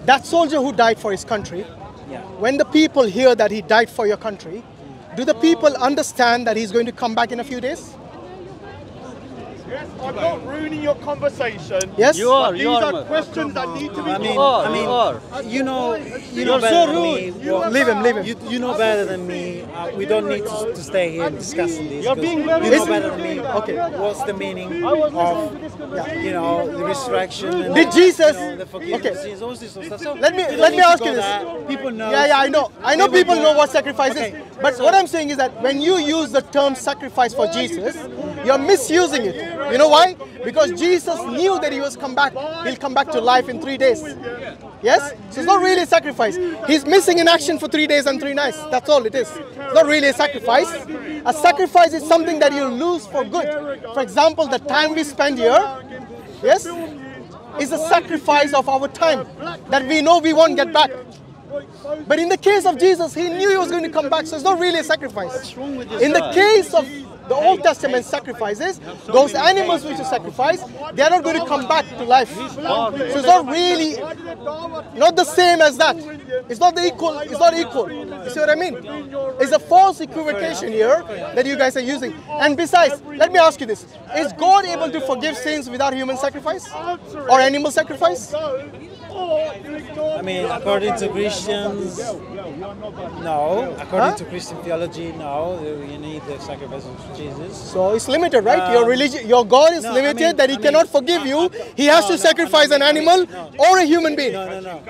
[SPEAKER 1] That soldier who died for his country,
[SPEAKER 2] yeah.
[SPEAKER 1] when the people hear that he died for your country, do the people understand that he's going to come back in a few days?
[SPEAKER 4] Yes, I'm not ruining your conversation.
[SPEAKER 1] Yes?
[SPEAKER 5] You are,
[SPEAKER 4] These
[SPEAKER 5] you are.
[SPEAKER 4] are questions that need to be
[SPEAKER 2] I mean,
[SPEAKER 5] You are,
[SPEAKER 2] I mean,
[SPEAKER 5] you are.
[SPEAKER 2] you know, you know
[SPEAKER 5] You're
[SPEAKER 2] better
[SPEAKER 5] so
[SPEAKER 2] than me.
[SPEAKER 5] rude.
[SPEAKER 1] Leave him, leave him.
[SPEAKER 2] You, you know better than me. Uh, we don't need to, to stay here discussing this.
[SPEAKER 5] You're being very-
[SPEAKER 2] You know better than me.
[SPEAKER 1] Okay.
[SPEAKER 2] What's the meaning of, you know, the resurrection? And,
[SPEAKER 1] Did Jesus-
[SPEAKER 2] You know, the forgiveness
[SPEAKER 1] okay.
[SPEAKER 2] all this stuff. So
[SPEAKER 1] Let me- let me ask you this.
[SPEAKER 2] People know.
[SPEAKER 1] Yeah, yeah, I know. I know people know what sacrifice is. But what I'm saying is that when you use the term sacrifice for Jesus, you're misusing it. You know why? Because Jesus knew that he was come back. He'll come back to life in three days. Yes? So it's not really a sacrifice. He's missing in action for three days and three nights. That's all it is. It's not really a sacrifice. A sacrifice is something that you lose for good. For example, the time we spend here, yes, is a sacrifice of our time that we know we won't get back. But in the case of Jesus, he knew he was going to come back, so it's not really a sacrifice.
[SPEAKER 5] wrong with this
[SPEAKER 1] In the case of the Old Testament sacrifices, those animals which are sacrificed, they are not going to come back to life. So it's not really not the same as that. It's not the equal. It's not equal. You see what I mean? It's a false equivocation here that you guys are using. And besides, let me ask you this: Is God able to forgive sins without human sacrifice or animal sacrifice?
[SPEAKER 2] I mean, according to Christians, no. According
[SPEAKER 1] Huh?
[SPEAKER 2] to Christian theology, no. You need the sacrifice of Jesus.
[SPEAKER 1] So it's limited, right? your religion, your God is
[SPEAKER 2] no, I
[SPEAKER 1] limited
[SPEAKER 2] mean-
[SPEAKER 1] that He
[SPEAKER 2] I
[SPEAKER 1] cannot
[SPEAKER 2] mean-
[SPEAKER 1] forgive you. He has
[SPEAKER 2] No,
[SPEAKER 1] to
[SPEAKER 2] no,
[SPEAKER 1] sacrifice
[SPEAKER 2] no,
[SPEAKER 1] an animal
[SPEAKER 2] no.
[SPEAKER 1] or a human being.
[SPEAKER 2] No, no, no.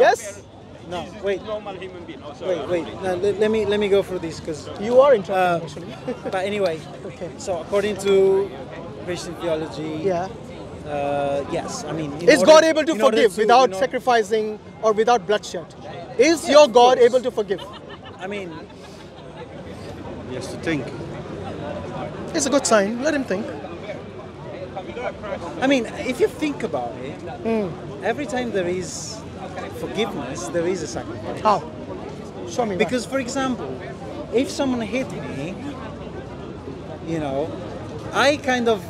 [SPEAKER 1] Yes,
[SPEAKER 2] No, wait. Wait, wait. No, let, let me let me go through this because.
[SPEAKER 1] you are interested
[SPEAKER 2] Uh, but anyway,
[SPEAKER 1] Okay.
[SPEAKER 2] so according to Christian theology,
[SPEAKER 1] Yeah.
[SPEAKER 2] Uh, yes. I mean,
[SPEAKER 1] Is
[SPEAKER 2] order-
[SPEAKER 1] God able to forgive
[SPEAKER 2] to-
[SPEAKER 1] without
[SPEAKER 2] order-
[SPEAKER 1] sacrificing or without bloodshed? Is your God able to forgive?
[SPEAKER 2] I mean,
[SPEAKER 5] He has to think.
[SPEAKER 1] It's a good sign. Let him think.
[SPEAKER 2] I mean, if you think about it,
[SPEAKER 1] Hmm.
[SPEAKER 2] every time there is forgiveness, there is a sacrifice.
[SPEAKER 1] How? Show me.
[SPEAKER 2] Because, for example, if someone hit me, you know, I kind of,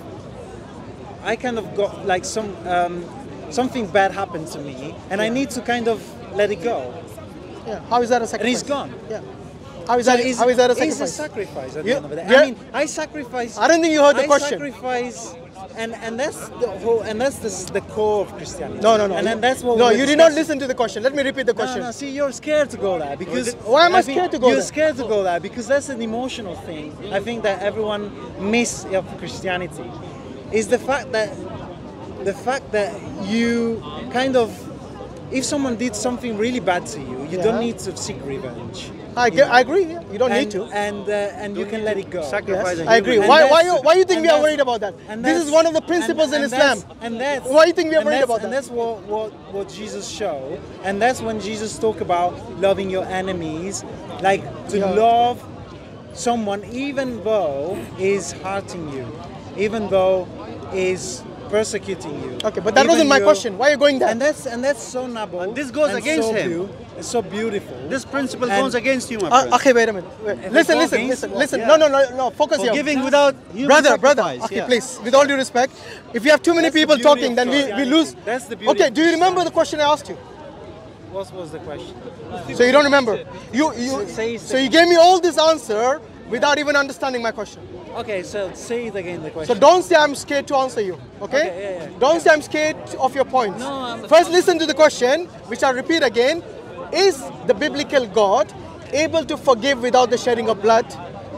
[SPEAKER 2] I kind of got like some um, something bad happened to me, and I need to kind of let it go.
[SPEAKER 1] yeah. How is that a sacrifice?
[SPEAKER 2] And he's gone.
[SPEAKER 1] Yeah. How is
[SPEAKER 2] So
[SPEAKER 1] that?
[SPEAKER 2] it's-
[SPEAKER 1] how is that a sacrifice?
[SPEAKER 2] It's a
[SPEAKER 1] sacrifice?
[SPEAKER 2] at
[SPEAKER 1] You-
[SPEAKER 2] the end of the day.
[SPEAKER 1] yeah.
[SPEAKER 2] I mean, I sacrifice.
[SPEAKER 1] I don't think you heard the
[SPEAKER 2] I
[SPEAKER 1] question.
[SPEAKER 2] sacrifice, and and that's the whole, and that's the, the core of Christianity.
[SPEAKER 1] No, no, no.
[SPEAKER 2] And then that's what.
[SPEAKER 1] No, you did not listen to the question. Let me repeat the question.
[SPEAKER 2] no, no. see, you're scared to go there because.
[SPEAKER 1] Why am I
[SPEAKER 2] think
[SPEAKER 1] scared to go
[SPEAKER 2] You're
[SPEAKER 1] there?
[SPEAKER 2] scared to go there because that's an emotional thing. I think that everyone miss of Christianity is the fact that the fact that you kind of, if someone did something really bad to you, you
[SPEAKER 1] Yeah.
[SPEAKER 2] don't need to seek revenge.
[SPEAKER 1] I, get. I agree. yeah. You don't
[SPEAKER 2] and,
[SPEAKER 1] need to.
[SPEAKER 2] and uh, and you can let it go.
[SPEAKER 1] Yes,
[SPEAKER 4] a
[SPEAKER 1] I agree.
[SPEAKER 2] And
[SPEAKER 1] Why, why, you, why you think we are worried about that?
[SPEAKER 2] and
[SPEAKER 1] This is one of the principles
[SPEAKER 2] and-
[SPEAKER 1] in
[SPEAKER 2] and
[SPEAKER 1] Islam.
[SPEAKER 2] that's- And that's
[SPEAKER 1] Why you think we are worried
[SPEAKER 2] that's-
[SPEAKER 1] about
[SPEAKER 2] And that's what, what, what Jesus showed. And that's when Jesus talked about loving your enemies, like to
[SPEAKER 1] Yeah.
[SPEAKER 2] love someone even though is hurting you, even though is persecuting you.
[SPEAKER 1] Okay, but that
[SPEAKER 2] Even
[SPEAKER 1] wasn't my
[SPEAKER 2] you're-
[SPEAKER 1] question. Why are you going there?
[SPEAKER 2] And that's and that's so noble.
[SPEAKER 4] And this goes
[SPEAKER 2] and
[SPEAKER 4] against
[SPEAKER 2] so
[SPEAKER 4] him.
[SPEAKER 2] beau- It's so beautiful.
[SPEAKER 4] This principle
[SPEAKER 2] And-
[SPEAKER 4] goes against you, my
[SPEAKER 1] Uh, okay, wait a minute. Wait. Listen, listen, listen,
[SPEAKER 2] what?
[SPEAKER 1] listen.
[SPEAKER 4] Yeah.
[SPEAKER 1] No, no, no, no. Focus here.
[SPEAKER 4] Forgiving without human
[SPEAKER 1] brother, brother.
[SPEAKER 4] sacrifice,
[SPEAKER 1] Okay,
[SPEAKER 4] yeah.
[SPEAKER 1] please, with all due respect, if you have too many
[SPEAKER 2] That's
[SPEAKER 1] people
[SPEAKER 2] beauty
[SPEAKER 1] talking, then we, we lose.
[SPEAKER 2] That's the beauty
[SPEAKER 1] Okay, do you remember the question I asked you?
[SPEAKER 2] What was the question?
[SPEAKER 1] So you don't remember? You, you.
[SPEAKER 2] Say-
[SPEAKER 1] So you gave me all this answer without even understanding my question.
[SPEAKER 2] Okay, so say it again. The question.
[SPEAKER 1] So don't say I'm scared to answer you. Okay?
[SPEAKER 2] Okay, yeah, yeah.
[SPEAKER 1] Don't say I'm scared of your points.
[SPEAKER 2] No, I'm-
[SPEAKER 1] First, listen to the question, which I'll repeat again. Is the biblical God able to forgive without the shedding of blood,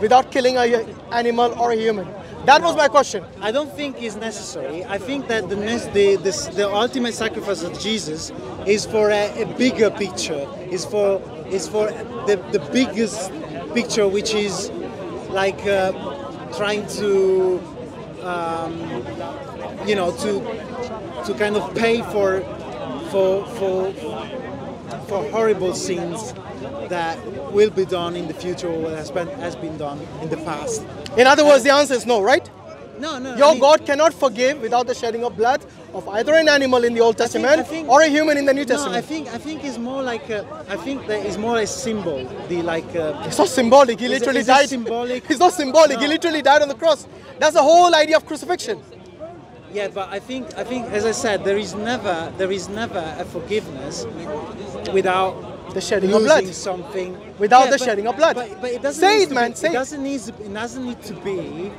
[SPEAKER 1] without killing an animal or a human? That was my question.
[SPEAKER 2] I don't think it's necessary. I think that the the, the, the ultimate sacrifice of Jesus is for a, a bigger picture. Is for is for the, the biggest picture, which is like uh, trying to, um, you know, to to kind of pay for for for for horrible sins that will be done in the future or has been has been done in the past.
[SPEAKER 1] In other words, the answer is no, right?
[SPEAKER 2] No, no. I
[SPEAKER 1] Your
[SPEAKER 2] mean-
[SPEAKER 1] God cannot forgive without the shedding of blood of either an animal in the Old
[SPEAKER 2] I think-
[SPEAKER 1] Testament
[SPEAKER 2] I think-
[SPEAKER 1] or a human in the New
[SPEAKER 2] No, I
[SPEAKER 1] Testament.
[SPEAKER 2] think I think it's more like a, I think that is more a symbol. The like uh,
[SPEAKER 1] it's not symbolic. He literally
[SPEAKER 2] it
[SPEAKER 1] died.
[SPEAKER 2] symbolic?
[SPEAKER 1] It's not symbolic. He literally died on the cross. That's the whole idea of crucifixion.
[SPEAKER 2] yeah, but I think I think as I said, there is never there is never a forgiveness without
[SPEAKER 1] The shedding of blood.
[SPEAKER 2] something.
[SPEAKER 1] Without
[SPEAKER 2] Yeah,
[SPEAKER 1] the
[SPEAKER 2] but-
[SPEAKER 1] shedding of blood.
[SPEAKER 2] But, but it doesn't
[SPEAKER 1] Say it, man,
[SPEAKER 2] Be,
[SPEAKER 1] say
[SPEAKER 2] it
[SPEAKER 1] it.
[SPEAKER 2] doesn't need to, it doesn't need to be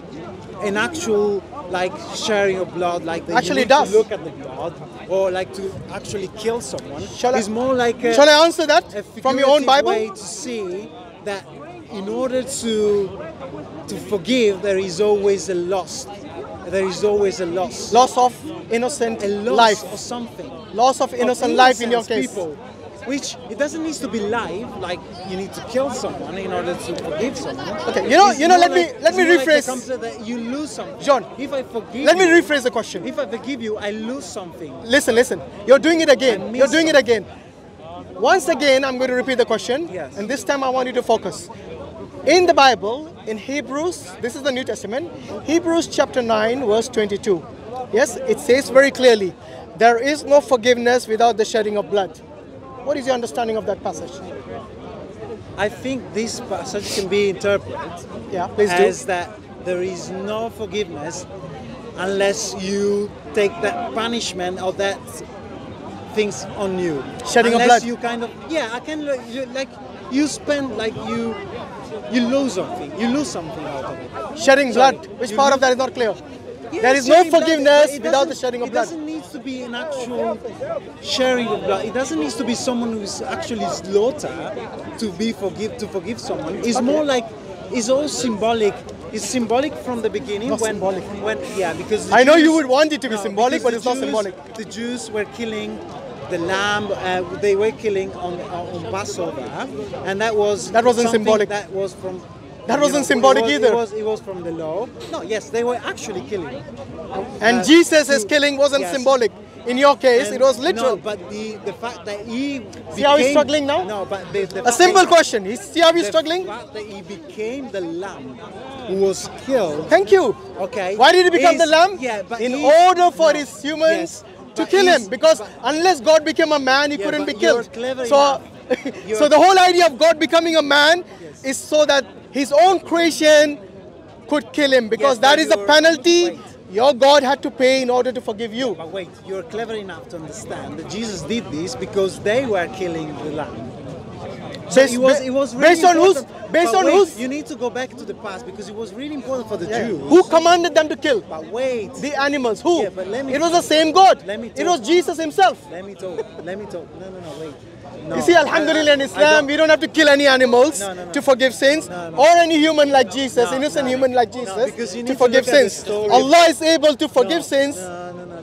[SPEAKER 2] an actual like sharing of blood like
[SPEAKER 1] Actually, does.
[SPEAKER 2] look at the blood or like to actually kill someone.
[SPEAKER 1] Shall I-
[SPEAKER 2] it's more like a,
[SPEAKER 1] Shall I answer that from your own Bible?
[SPEAKER 2] way to see that in order to to forgive there is always a loss there is always a loss
[SPEAKER 1] Loss of innocent
[SPEAKER 2] a loss
[SPEAKER 1] life.
[SPEAKER 2] or something
[SPEAKER 1] Loss of
[SPEAKER 2] of
[SPEAKER 1] innocent life in your case.
[SPEAKER 2] people which it doesn't need to be live like you need to kill someone in order to forgive someone
[SPEAKER 1] Okay, you know-
[SPEAKER 2] It's
[SPEAKER 1] you know, let me- let me
[SPEAKER 2] like
[SPEAKER 1] rephrase.
[SPEAKER 2] that you lose something
[SPEAKER 1] John,
[SPEAKER 2] if I forgive
[SPEAKER 1] Let me rephrase the question.
[SPEAKER 2] if I forgive you I lose something
[SPEAKER 1] Listen, listen. You're doing it again. You're doing it again. Once again, I'm going to repeat the question.
[SPEAKER 2] Yes.
[SPEAKER 1] And this time I want you to focus. In the Bible, in Hebrews, this is the New Testament, Hebrews chapter 9, verse 22. Yes, it says very clearly, there is no forgiveness without the shedding of blood. What is your understanding of that passage?
[SPEAKER 2] I think this passage can be interpreted
[SPEAKER 1] Yeah, please
[SPEAKER 2] as
[SPEAKER 1] do.
[SPEAKER 2] that there is no forgiveness unless you take that punishment or that things on you.
[SPEAKER 1] Shedding of
[SPEAKER 2] unless
[SPEAKER 1] blood.
[SPEAKER 2] you kind of yeah, I can like you spend like you you lose something. You lose something out of it.
[SPEAKER 1] Shedding
[SPEAKER 2] Sorry,
[SPEAKER 1] blood. Which part
[SPEAKER 2] lose-
[SPEAKER 1] of that is not clear?
[SPEAKER 2] Yeah,
[SPEAKER 1] there is no
[SPEAKER 2] blood,
[SPEAKER 1] forgiveness without the shedding of blood.
[SPEAKER 2] To be an actual sharing of blood. It doesn't need to be someone who's actually slaughtered to be forgive to forgive someone. It's more like it's all symbolic. It's symbolic from the beginning
[SPEAKER 1] Not
[SPEAKER 2] when
[SPEAKER 1] symbolic.
[SPEAKER 2] when yeah because
[SPEAKER 1] I know you would want it to be symbolic, but it's not symbolic.
[SPEAKER 2] The Jews were killing the lamb. Uh, they were killing on on Passover, and that was
[SPEAKER 1] That wasn't symbolic.
[SPEAKER 2] That was from.
[SPEAKER 1] That wasn't
[SPEAKER 2] know, it
[SPEAKER 1] symbolic
[SPEAKER 2] was-
[SPEAKER 1] either.
[SPEAKER 2] It was, it was from the law. No, yes, they were actually killing.
[SPEAKER 1] And
[SPEAKER 2] uh,
[SPEAKER 1] Jesus' killing wasn't
[SPEAKER 2] yes.
[SPEAKER 1] symbolic. In your case,
[SPEAKER 2] And-
[SPEAKER 1] it was literal.
[SPEAKER 2] No, but the, the fact that he
[SPEAKER 1] See how he's struggling now?
[SPEAKER 2] No, but the, the
[SPEAKER 1] a simple
[SPEAKER 2] that-
[SPEAKER 1] question. See how he's
[SPEAKER 2] the
[SPEAKER 1] struggling?
[SPEAKER 2] fact that he became the lamb who was killed.
[SPEAKER 1] Thank you.
[SPEAKER 2] Okay.
[SPEAKER 1] Why did he become the lamb?
[SPEAKER 2] Yeah, but
[SPEAKER 1] in order for
[SPEAKER 2] no,
[SPEAKER 1] his humans
[SPEAKER 2] yes,
[SPEAKER 1] to kill him, because unless God became a man, he
[SPEAKER 2] Yeah,
[SPEAKER 1] couldn't be killed. So,
[SPEAKER 2] enough.
[SPEAKER 1] so the whole idea of God becoming a man is so that his own creation could kill him, because
[SPEAKER 2] Yes,
[SPEAKER 1] that is a penalty
[SPEAKER 2] wait.
[SPEAKER 1] your God had to pay in order to forgive you.
[SPEAKER 2] But wait, you're clever enough to understand that Jesus did this because they were killing the lamb. So
[SPEAKER 1] Based-
[SPEAKER 2] it was, it was really
[SPEAKER 1] based on whose?
[SPEAKER 2] important.
[SPEAKER 1] Based
[SPEAKER 2] But
[SPEAKER 1] on
[SPEAKER 2] wait,
[SPEAKER 1] whose?
[SPEAKER 2] You need to go back to the past because it was really important for the
[SPEAKER 1] Yeah.
[SPEAKER 2] Jews.
[SPEAKER 1] Who commanded them to kill?
[SPEAKER 2] But wait,
[SPEAKER 1] The animals. Who?
[SPEAKER 2] Yeah, but let me-
[SPEAKER 1] it was the same God.
[SPEAKER 2] Let me
[SPEAKER 1] it was Jesus himself.
[SPEAKER 2] let me talk. Let me talk. No, no, no, wait. No,
[SPEAKER 1] You see, Alhamdulillah, in Islam,
[SPEAKER 2] don't-
[SPEAKER 1] we don't have to kill any animals
[SPEAKER 2] No, no,
[SPEAKER 1] to forgive sins, or any human like Jesus,
[SPEAKER 2] No,
[SPEAKER 1] innocent
[SPEAKER 2] no,
[SPEAKER 1] human like Jesus, to forgive
[SPEAKER 2] look at the
[SPEAKER 1] sins. Allah is able to forgive sins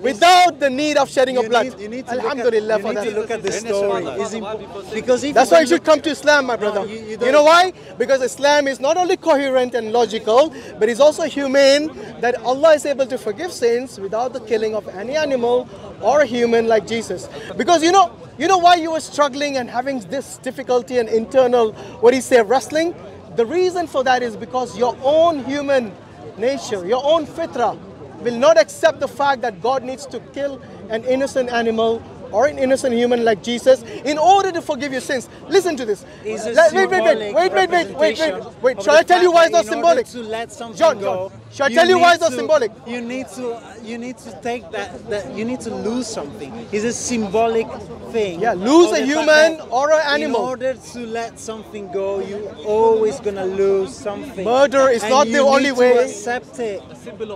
[SPEAKER 2] no, no, no, listen.
[SPEAKER 1] without the need of shedding of blood.
[SPEAKER 2] need, you need to look at,
[SPEAKER 1] Alhamdulillah
[SPEAKER 2] you
[SPEAKER 1] for
[SPEAKER 2] need
[SPEAKER 1] that.
[SPEAKER 2] to look at the story.
[SPEAKER 3] mother.
[SPEAKER 2] It's imp- because if
[SPEAKER 1] That's why you should come to Islam, my brother.
[SPEAKER 2] you- you
[SPEAKER 1] you, know why? Because Islam is not only coherent and logical, but it's also humane that Allah is able to forgive sins without the killing of any animal or a human like Jesus. Because you know, you know why you were struggling and having this difficulty and internal, what do you say, wrestling? The reason for that is because your own human nature, your own fitra, will not accept the fact that God needs to kill an innocent animal or an innocent human like Jesus in order to forgive your sins. Listen to this.
[SPEAKER 2] Is
[SPEAKER 1] Let- wait, wait, wait, wait, wait, wait, wait, wait, wait. Shall I tell you why it's not symbolic?
[SPEAKER 2] To let
[SPEAKER 1] John, John, shall I tell you why it's not symbolic?
[SPEAKER 2] You need to, you need to take that, that you need to lose something. It's a symbolic thing.
[SPEAKER 1] Yeah, lose a human or an animal.
[SPEAKER 2] In order to let something go, you always gonna lose something.
[SPEAKER 1] Murder is
[SPEAKER 2] And
[SPEAKER 1] not the
[SPEAKER 2] you
[SPEAKER 1] only
[SPEAKER 2] need
[SPEAKER 1] way-
[SPEAKER 2] To accept it.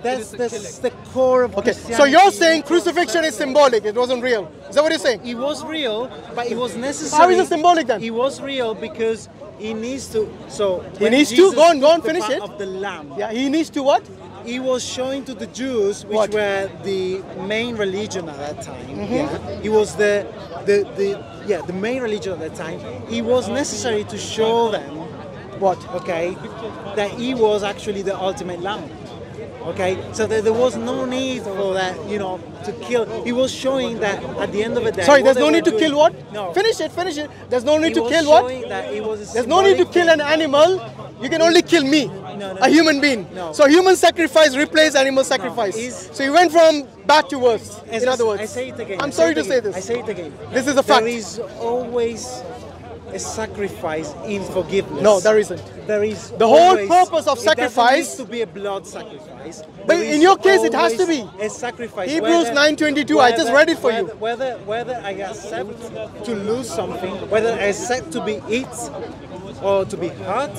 [SPEAKER 2] That's, that's the core of
[SPEAKER 1] Okay, so you're saying crucifixion is symbolic, it wasn't real. Is that what you're saying?
[SPEAKER 2] It was real, but it was necessary.
[SPEAKER 1] How is it symbolic then?
[SPEAKER 2] It was real because he needs to. So
[SPEAKER 1] He needs to? Go on, go on,
[SPEAKER 2] the
[SPEAKER 1] finish it.
[SPEAKER 2] Of the lamb,
[SPEAKER 1] Yeah, he needs to what?
[SPEAKER 2] He was showing to the Jews, which
[SPEAKER 1] What?
[SPEAKER 2] were the main religion at that time.
[SPEAKER 1] Mm-hmm.
[SPEAKER 2] Yeah, he was the, the the yeah the main religion at that time. It was necessary to show them,
[SPEAKER 1] What?
[SPEAKER 2] okay, that he was actually the ultimate lamb. Okay, so there, there was no need for that, you know, to kill. He was showing that at the end of the day.
[SPEAKER 1] Sorry, there's no need to
[SPEAKER 2] doing-
[SPEAKER 1] kill what?
[SPEAKER 2] No.
[SPEAKER 1] Finish it, finish it. There's no need
[SPEAKER 2] He
[SPEAKER 1] to kill what?
[SPEAKER 2] That it was
[SPEAKER 1] There's no need to kill an animal. You can only kill me,
[SPEAKER 2] No, no,
[SPEAKER 1] a human being.
[SPEAKER 2] No.
[SPEAKER 1] So human sacrifice replaces animal sacrifice.
[SPEAKER 2] is-
[SPEAKER 1] so you went from bad to worse.
[SPEAKER 2] As
[SPEAKER 1] in other words,
[SPEAKER 2] I say it again.
[SPEAKER 1] I'm
[SPEAKER 2] I
[SPEAKER 1] sorry
[SPEAKER 2] it
[SPEAKER 1] to say this.
[SPEAKER 2] I say it again.
[SPEAKER 1] This is a fact.
[SPEAKER 2] There is always a sacrifice in forgiveness.
[SPEAKER 1] No, there isn't.
[SPEAKER 2] There is
[SPEAKER 1] The whole purpose of sacrifice-
[SPEAKER 2] to be a blood sacrifice.
[SPEAKER 1] But in your case, it has to be.
[SPEAKER 2] a sacrifice.
[SPEAKER 1] Hebrews 9:22, I just read it for you.
[SPEAKER 2] whether, Whether whether I accept to lose something, whether I accept to be eat or to be hurt,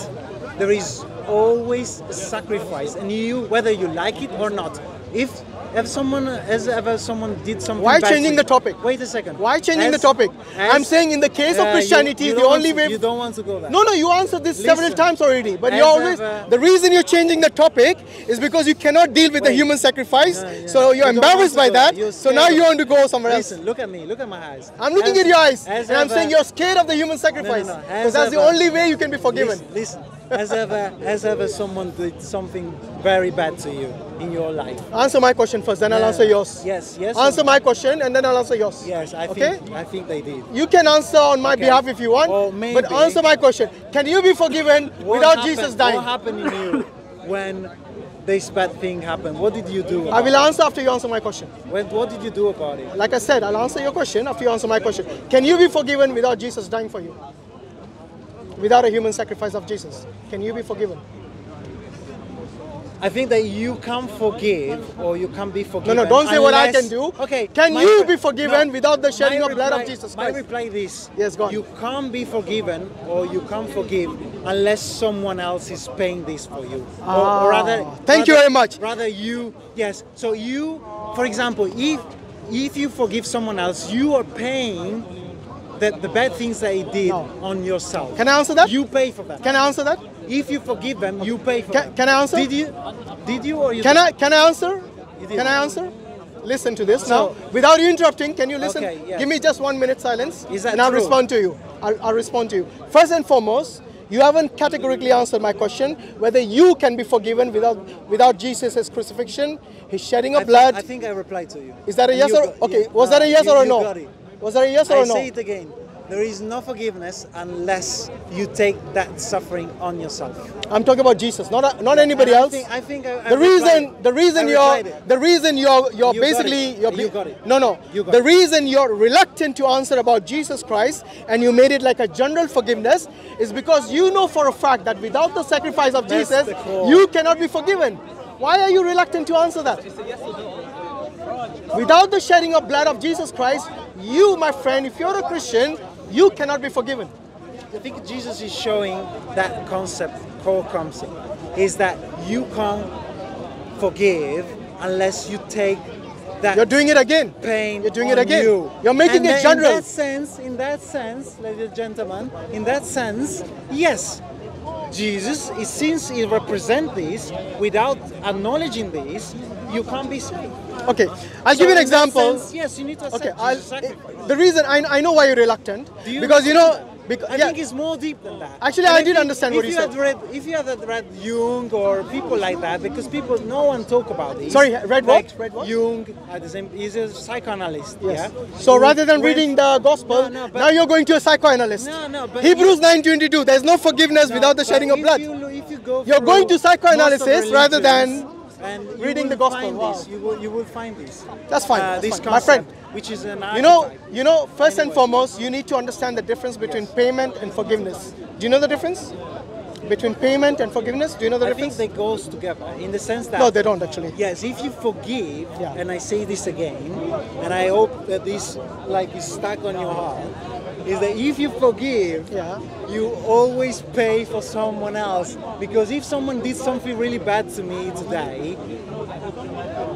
[SPEAKER 2] there is always a sacrifice, and you whether you like it or not. If if someone has ever someone did something
[SPEAKER 1] Why changing the topic?
[SPEAKER 2] Wait a second.
[SPEAKER 1] Why changing the topic?
[SPEAKER 2] as-
[SPEAKER 1] I'm saying in the case of
[SPEAKER 2] Uh, you-
[SPEAKER 1] Christianity,
[SPEAKER 2] you
[SPEAKER 1] the only
[SPEAKER 2] to-
[SPEAKER 1] way.
[SPEAKER 2] you don't want to go there.
[SPEAKER 1] No, no, you answered this several times already. But you always
[SPEAKER 2] ever-
[SPEAKER 1] the reason you're changing the topic is because you cannot deal with the human sacrifice.
[SPEAKER 2] No, yeah.
[SPEAKER 1] So you're
[SPEAKER 2] You
[SPEAKER 1] embarrassed by that. So now you want to go somewhere else.
[SPEAKER 2] Listen, look at me. Look at my eyes.
[SPEAKER 1] I'm looking
[SPEAKER 2] As-
[SPEAKER 1] at your eyes,
[SPEAKER 2] as
[SPEAKER 1] and I'm saying you're scared of the human sacrifice
[SPEAKER 2] no.
[SPEAKER 1] because
[SPEAKER 2] As
[SPEAKER 1] that's the only way you can be forgiven.
[SPEAKER 2] Listen, listen. Has ever has ever someone did something very bad to you in your life?
[SPEAKER 1] Answer my question first, then I'll answer yours.
[SPEAKER 2] Yes, yes.
[SPEAKER 1] Answer my question, and then I'll answer yours.
[SPEAKER 2] Yes, I
[SPEAKER 1] Okay?
[SPEAKER 2] think I think they did.
[SPEAKER 1] You can answer on my
[SPEAKER 2] Okay.
[SPEAKER 1] behalf if you want,
[SPEAKER 2] Or
[SPEAKER 1] but answer my question. Can you be forgiven
[SPEAKER 2] What
[SPEAKER 1] without
[SPEAKER 2] happened-
[SPEAKER 1] Jesus dying?
[SPEAKER 2] What happened in you when this bad thing happened? What did you do?
[SPEAKER 1] I will answer after you answer my question.
[SPEAKER 2] When, what did you do about it?
[SPEAKER 1] Like I said, I'll answer your question after you answer my question. Can you be forgiven without Jesus dying for you? Without a human sacrifice of Jesus? Can you be forgiven?
[SPEAKER 2] I think that you can forgive or you can be forgiven.
[SPEAKER 1] no, no, don't say what I can do.
[SPEAKER 2] Okay.
[SPEAKER 1] Can you be forgiven
[SPEAKER 2] no,
[SPEAKER 1] without the shedding
[SPEAKER 2] my
[SPEAKER 1] of blood of
[SPEAKER 2] reply-
[SPEAKER 1] Jesus Christ?
[SPEAKER 2] reply this.
[SPEAKER 1] Yes, go on.
[SPEAKER 2] You can't be forgiven or you can't forgive unless someone else is paying this for you.
[SPEAKER 1] Ah,
[SPEAKER 2] or, rather,
[SPEAKER 1] thank you very much.
[SPEAKER 2] Rather you, yes. So you, for example, if if you forgive someone else, you are paying the, the bad things that he did
[SPEAKER 1] No.
[SPEAKER 2] on yourself.
[SPEAKER 1] Can I answer that?
[SPEAKER 2] You pay for that.
[SPEAKER 1] Can I answer that?
[SPEAKER 2] if you forgive them, you pay for
[SPEAKER 1] Can-
[SPEAKER 2] that.
[SPEAKER 1] can I answer?
[SPEAKER 2] Did you? Did you or you?
[SPEAKER 1] Can I can I answer? Can I answer? Listen to this
[SPEAKER 2] So-
[SPEAKER 1] now. Without you interrupting, can you listen?
[SPEAKER 2] Okay, yeah.
[SPEAKER 1] Give me just one minute silence.
[SPEAKER 2] Is that
[SPEAKER 1] and I'll respond to you. I'll, I'll respond to you. First and foremost, You haven't categorically answered my question whether you can be forgiven without without Jesus' crucifixion, his shedding of
[SPEAKER 2] I
[SPEAKER 1] blood.
[SPEAKER 2] Think, I think I replied to you.
[SPEAKER 1] Is that a yes
[SPEAKER 2] you
[SPEAKER 1] or okay? Was that a yes
[SPEAKER 2] you-
[SPEAKER 1] or a no?
[SPEAKER 2] Got.
[SPEAKER 1] Was that a yes or
[SPEAKER 2] I
[SPEAKER 1] a no?
[SPEAKER 2] say it again. There is no forgiveness unless you take that suffering on yourself.
[SPEAKER 1] I'm talking about Jesus, not not anybody
[SPEAKER 2] And I
[SPEAKER 1] else.
[SPEAKER 2] think- I think I- I
[SPEAKER 1] the reason the reason
[SPEAKER 2] I
[SPEAKER 1] you're the reason you're you're
[SPEAKER 2] You
[SPEAKER 1] basically
[SPEAKER 2] it.
[SPEAKER 1] you're
[SPEAKER 2] You got it.
[SPEAKER 1] no no
[SPEAKER 2] You got
[SPEAKER 1] the
[SPEAKER 2] it.
[SPEAKER 1] reason you're reluctant to answer about Jesus Christ and you made it like a general forgiveness is because you know for a fact that without the sacrifice of
[SPEAKER 2] That's
[SPEAKER 1] Jesus you cannot be forgiven. Why are you reluctant to answer that? Without the shedding of blood of Jesus Christ, you, my friend, if you're a Christian, you cannot be forgiven.
[SPEAKER 2] I think Jesus is showing that concept, core concept, is that you can't forgive unless you take that
[SPEAKER 1] You're doing it again.
[SPEAKER 2] pain.
[SPEAKER 1] You're doing it again.
[SPEAKER 2] You.
[SPEAKER 1] You're making
[SPEAKER 2] And
[SPEAKER 1] it general.
[SPEAKER 2] In that sense, in that sense, ladies and gentlemen, in that sense, yes, Jesus, is, since he represents this, without acknowledging this, you can't be saved.
[SPEAKER 1] Okay, I'll
[SPEAKER 2] So
[SPEAKER 1] give you an example.
[SPEAKER 2] sense, yes, you need to accept
[SPEAKER 1] Okay, I'll,
[SPEAKER 2] sacrifice.
[SPEAKER 1] the reason I, I know why you're reluctant
[SPEAKER 2] Do you
[SPEAKER 1] because you know because
[SPEAKER 2] I
[SPEAKER 1] yeah,
[SPEAKER 2] think it's more deep than that.
[SPEAKER 1] Actually,
[SPEAKER 2] And
[SPEAKER 1] I did understand
[SPEAKER 2] if
[SPEAKER 1] what you said.
[SPEAKER 2] Had read, if you had read Jung or people like that, because people, no one talk about this.
[SPEAKER 1] Sorry, read what?
[SPEAKER 2] Like
[SPEAKER 1] Read what?
[SPEAKER 2] Jung, at the same, he's a psychoanalyst.
[SPEAKER 1] yes.
[SPEAKER 2] Yeah.
[SPEAKER 1] So
[SPEAKER 2] Who
[SPEAKER 1] rather than reading the gospel,
[SPEAKER 2] No, no,
[SPEAKER 1] now you're going to a psychoanalyst.
[SPEAKER 2] No, no, but
[SPEAKER 1] Hebrews
[SPEAKER 2] you-
[SPEAKER 1] 9:22. There's no forgiveness
[SPEAKER 2] No,
[SPEAKER 1] without the shedding of blood.
[SPEAKER 2] You, if you go
[SPEAKER 1] You're going to psychoanalysis rather than
[SPEAKER 2] and you
[SPEAKER 1] reading
[SPEAKER 2] will
[SPEAKER 1] the gospel.
[SPEAKER 2] Find
[SPEAKER 1] Wow.
[SPEAKER 2] this. You will, you will find this.
[SPEAKER 1] That's fine,
[SPEAKER 2] Uh, this
[SPEAKER 1] fine. My friend,
[SPEAKER 2] which is an
[SPEAKER 1] You know, you know, first and foremost, you need to understand the difference between payment and forgiveness. Do you know the difference between payment and forgiveness? Do you know the
[SPEAKER 2] I think
[SPEAKER 1] difference?
[SPEAKER 2] they goes together in the sense that
[SPEAKER 1] no, they don't actually.
[SPEAKER 2] Yes, if you forgive,
[SPEAKER 1] Yeah.
[SPEAKER 2] and I say this again, and I hope that this like is stuck on your heart, is that if you forgive,
[SPEAKER 1] Yeah.
[SPEAKER 2] you always pay for someone else. Because if someone did something really bad to me today,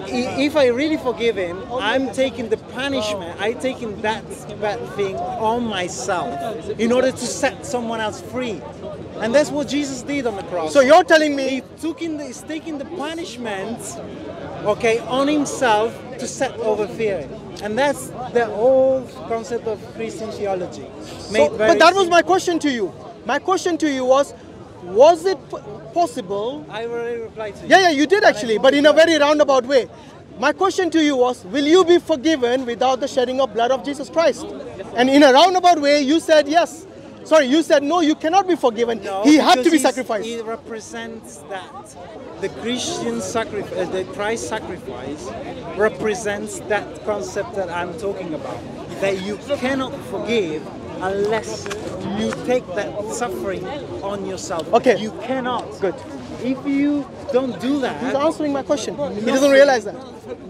[SPEAKER 2] if I really forgive him, I'm taking the punishment, I'm taking that bad thing on myself in order to set someone else free. And that's what Jesus did on the cross
[SPEAKER 1] So you're telling me
[SPEAKER 2] he took in the, he's taking the punishment okay on himself to set over fear and that's the whole concept of christian theology
[SPEAKER 1] So, but that was my question to you. My question to you was, was it p- possible?
[SPEAKER 2] i already replied to you
[SPEAKER 1] Yeah, yeah, you did actually, but in a very roundabout way. My question to you was, will you be forgiven without the shedding of blood of Jesus Christ? And in a roundabout way, you said yes. Sorry, you said no, you cannot be forgiven.
[SPEAKER 2] No,
[SPEAKER 1] he had to be sacrificed.
[SPEAKER 2] He represents that the Christian sacrifice, uh, the Christ sacrifice, represents that concept that I'm talking about. That you cannot forgive unless you take that suffering on yourself.
[SPEAKER 1] Okay.
[SPEAKER 2] You cannot.
[SPEAKER 1] Good.
[SPEAKER 2] If you don't do that,
[SPEAKER 1] He's answering my question. He doesn't realize that.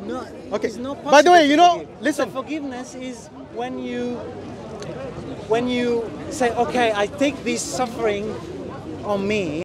[SPEAKER 2] No,
[SPEAKER 1] Okay. By the way, you know, listen.
[SPEAKER 2] So forgiveness is when you when you say, okay, I take this suffering on me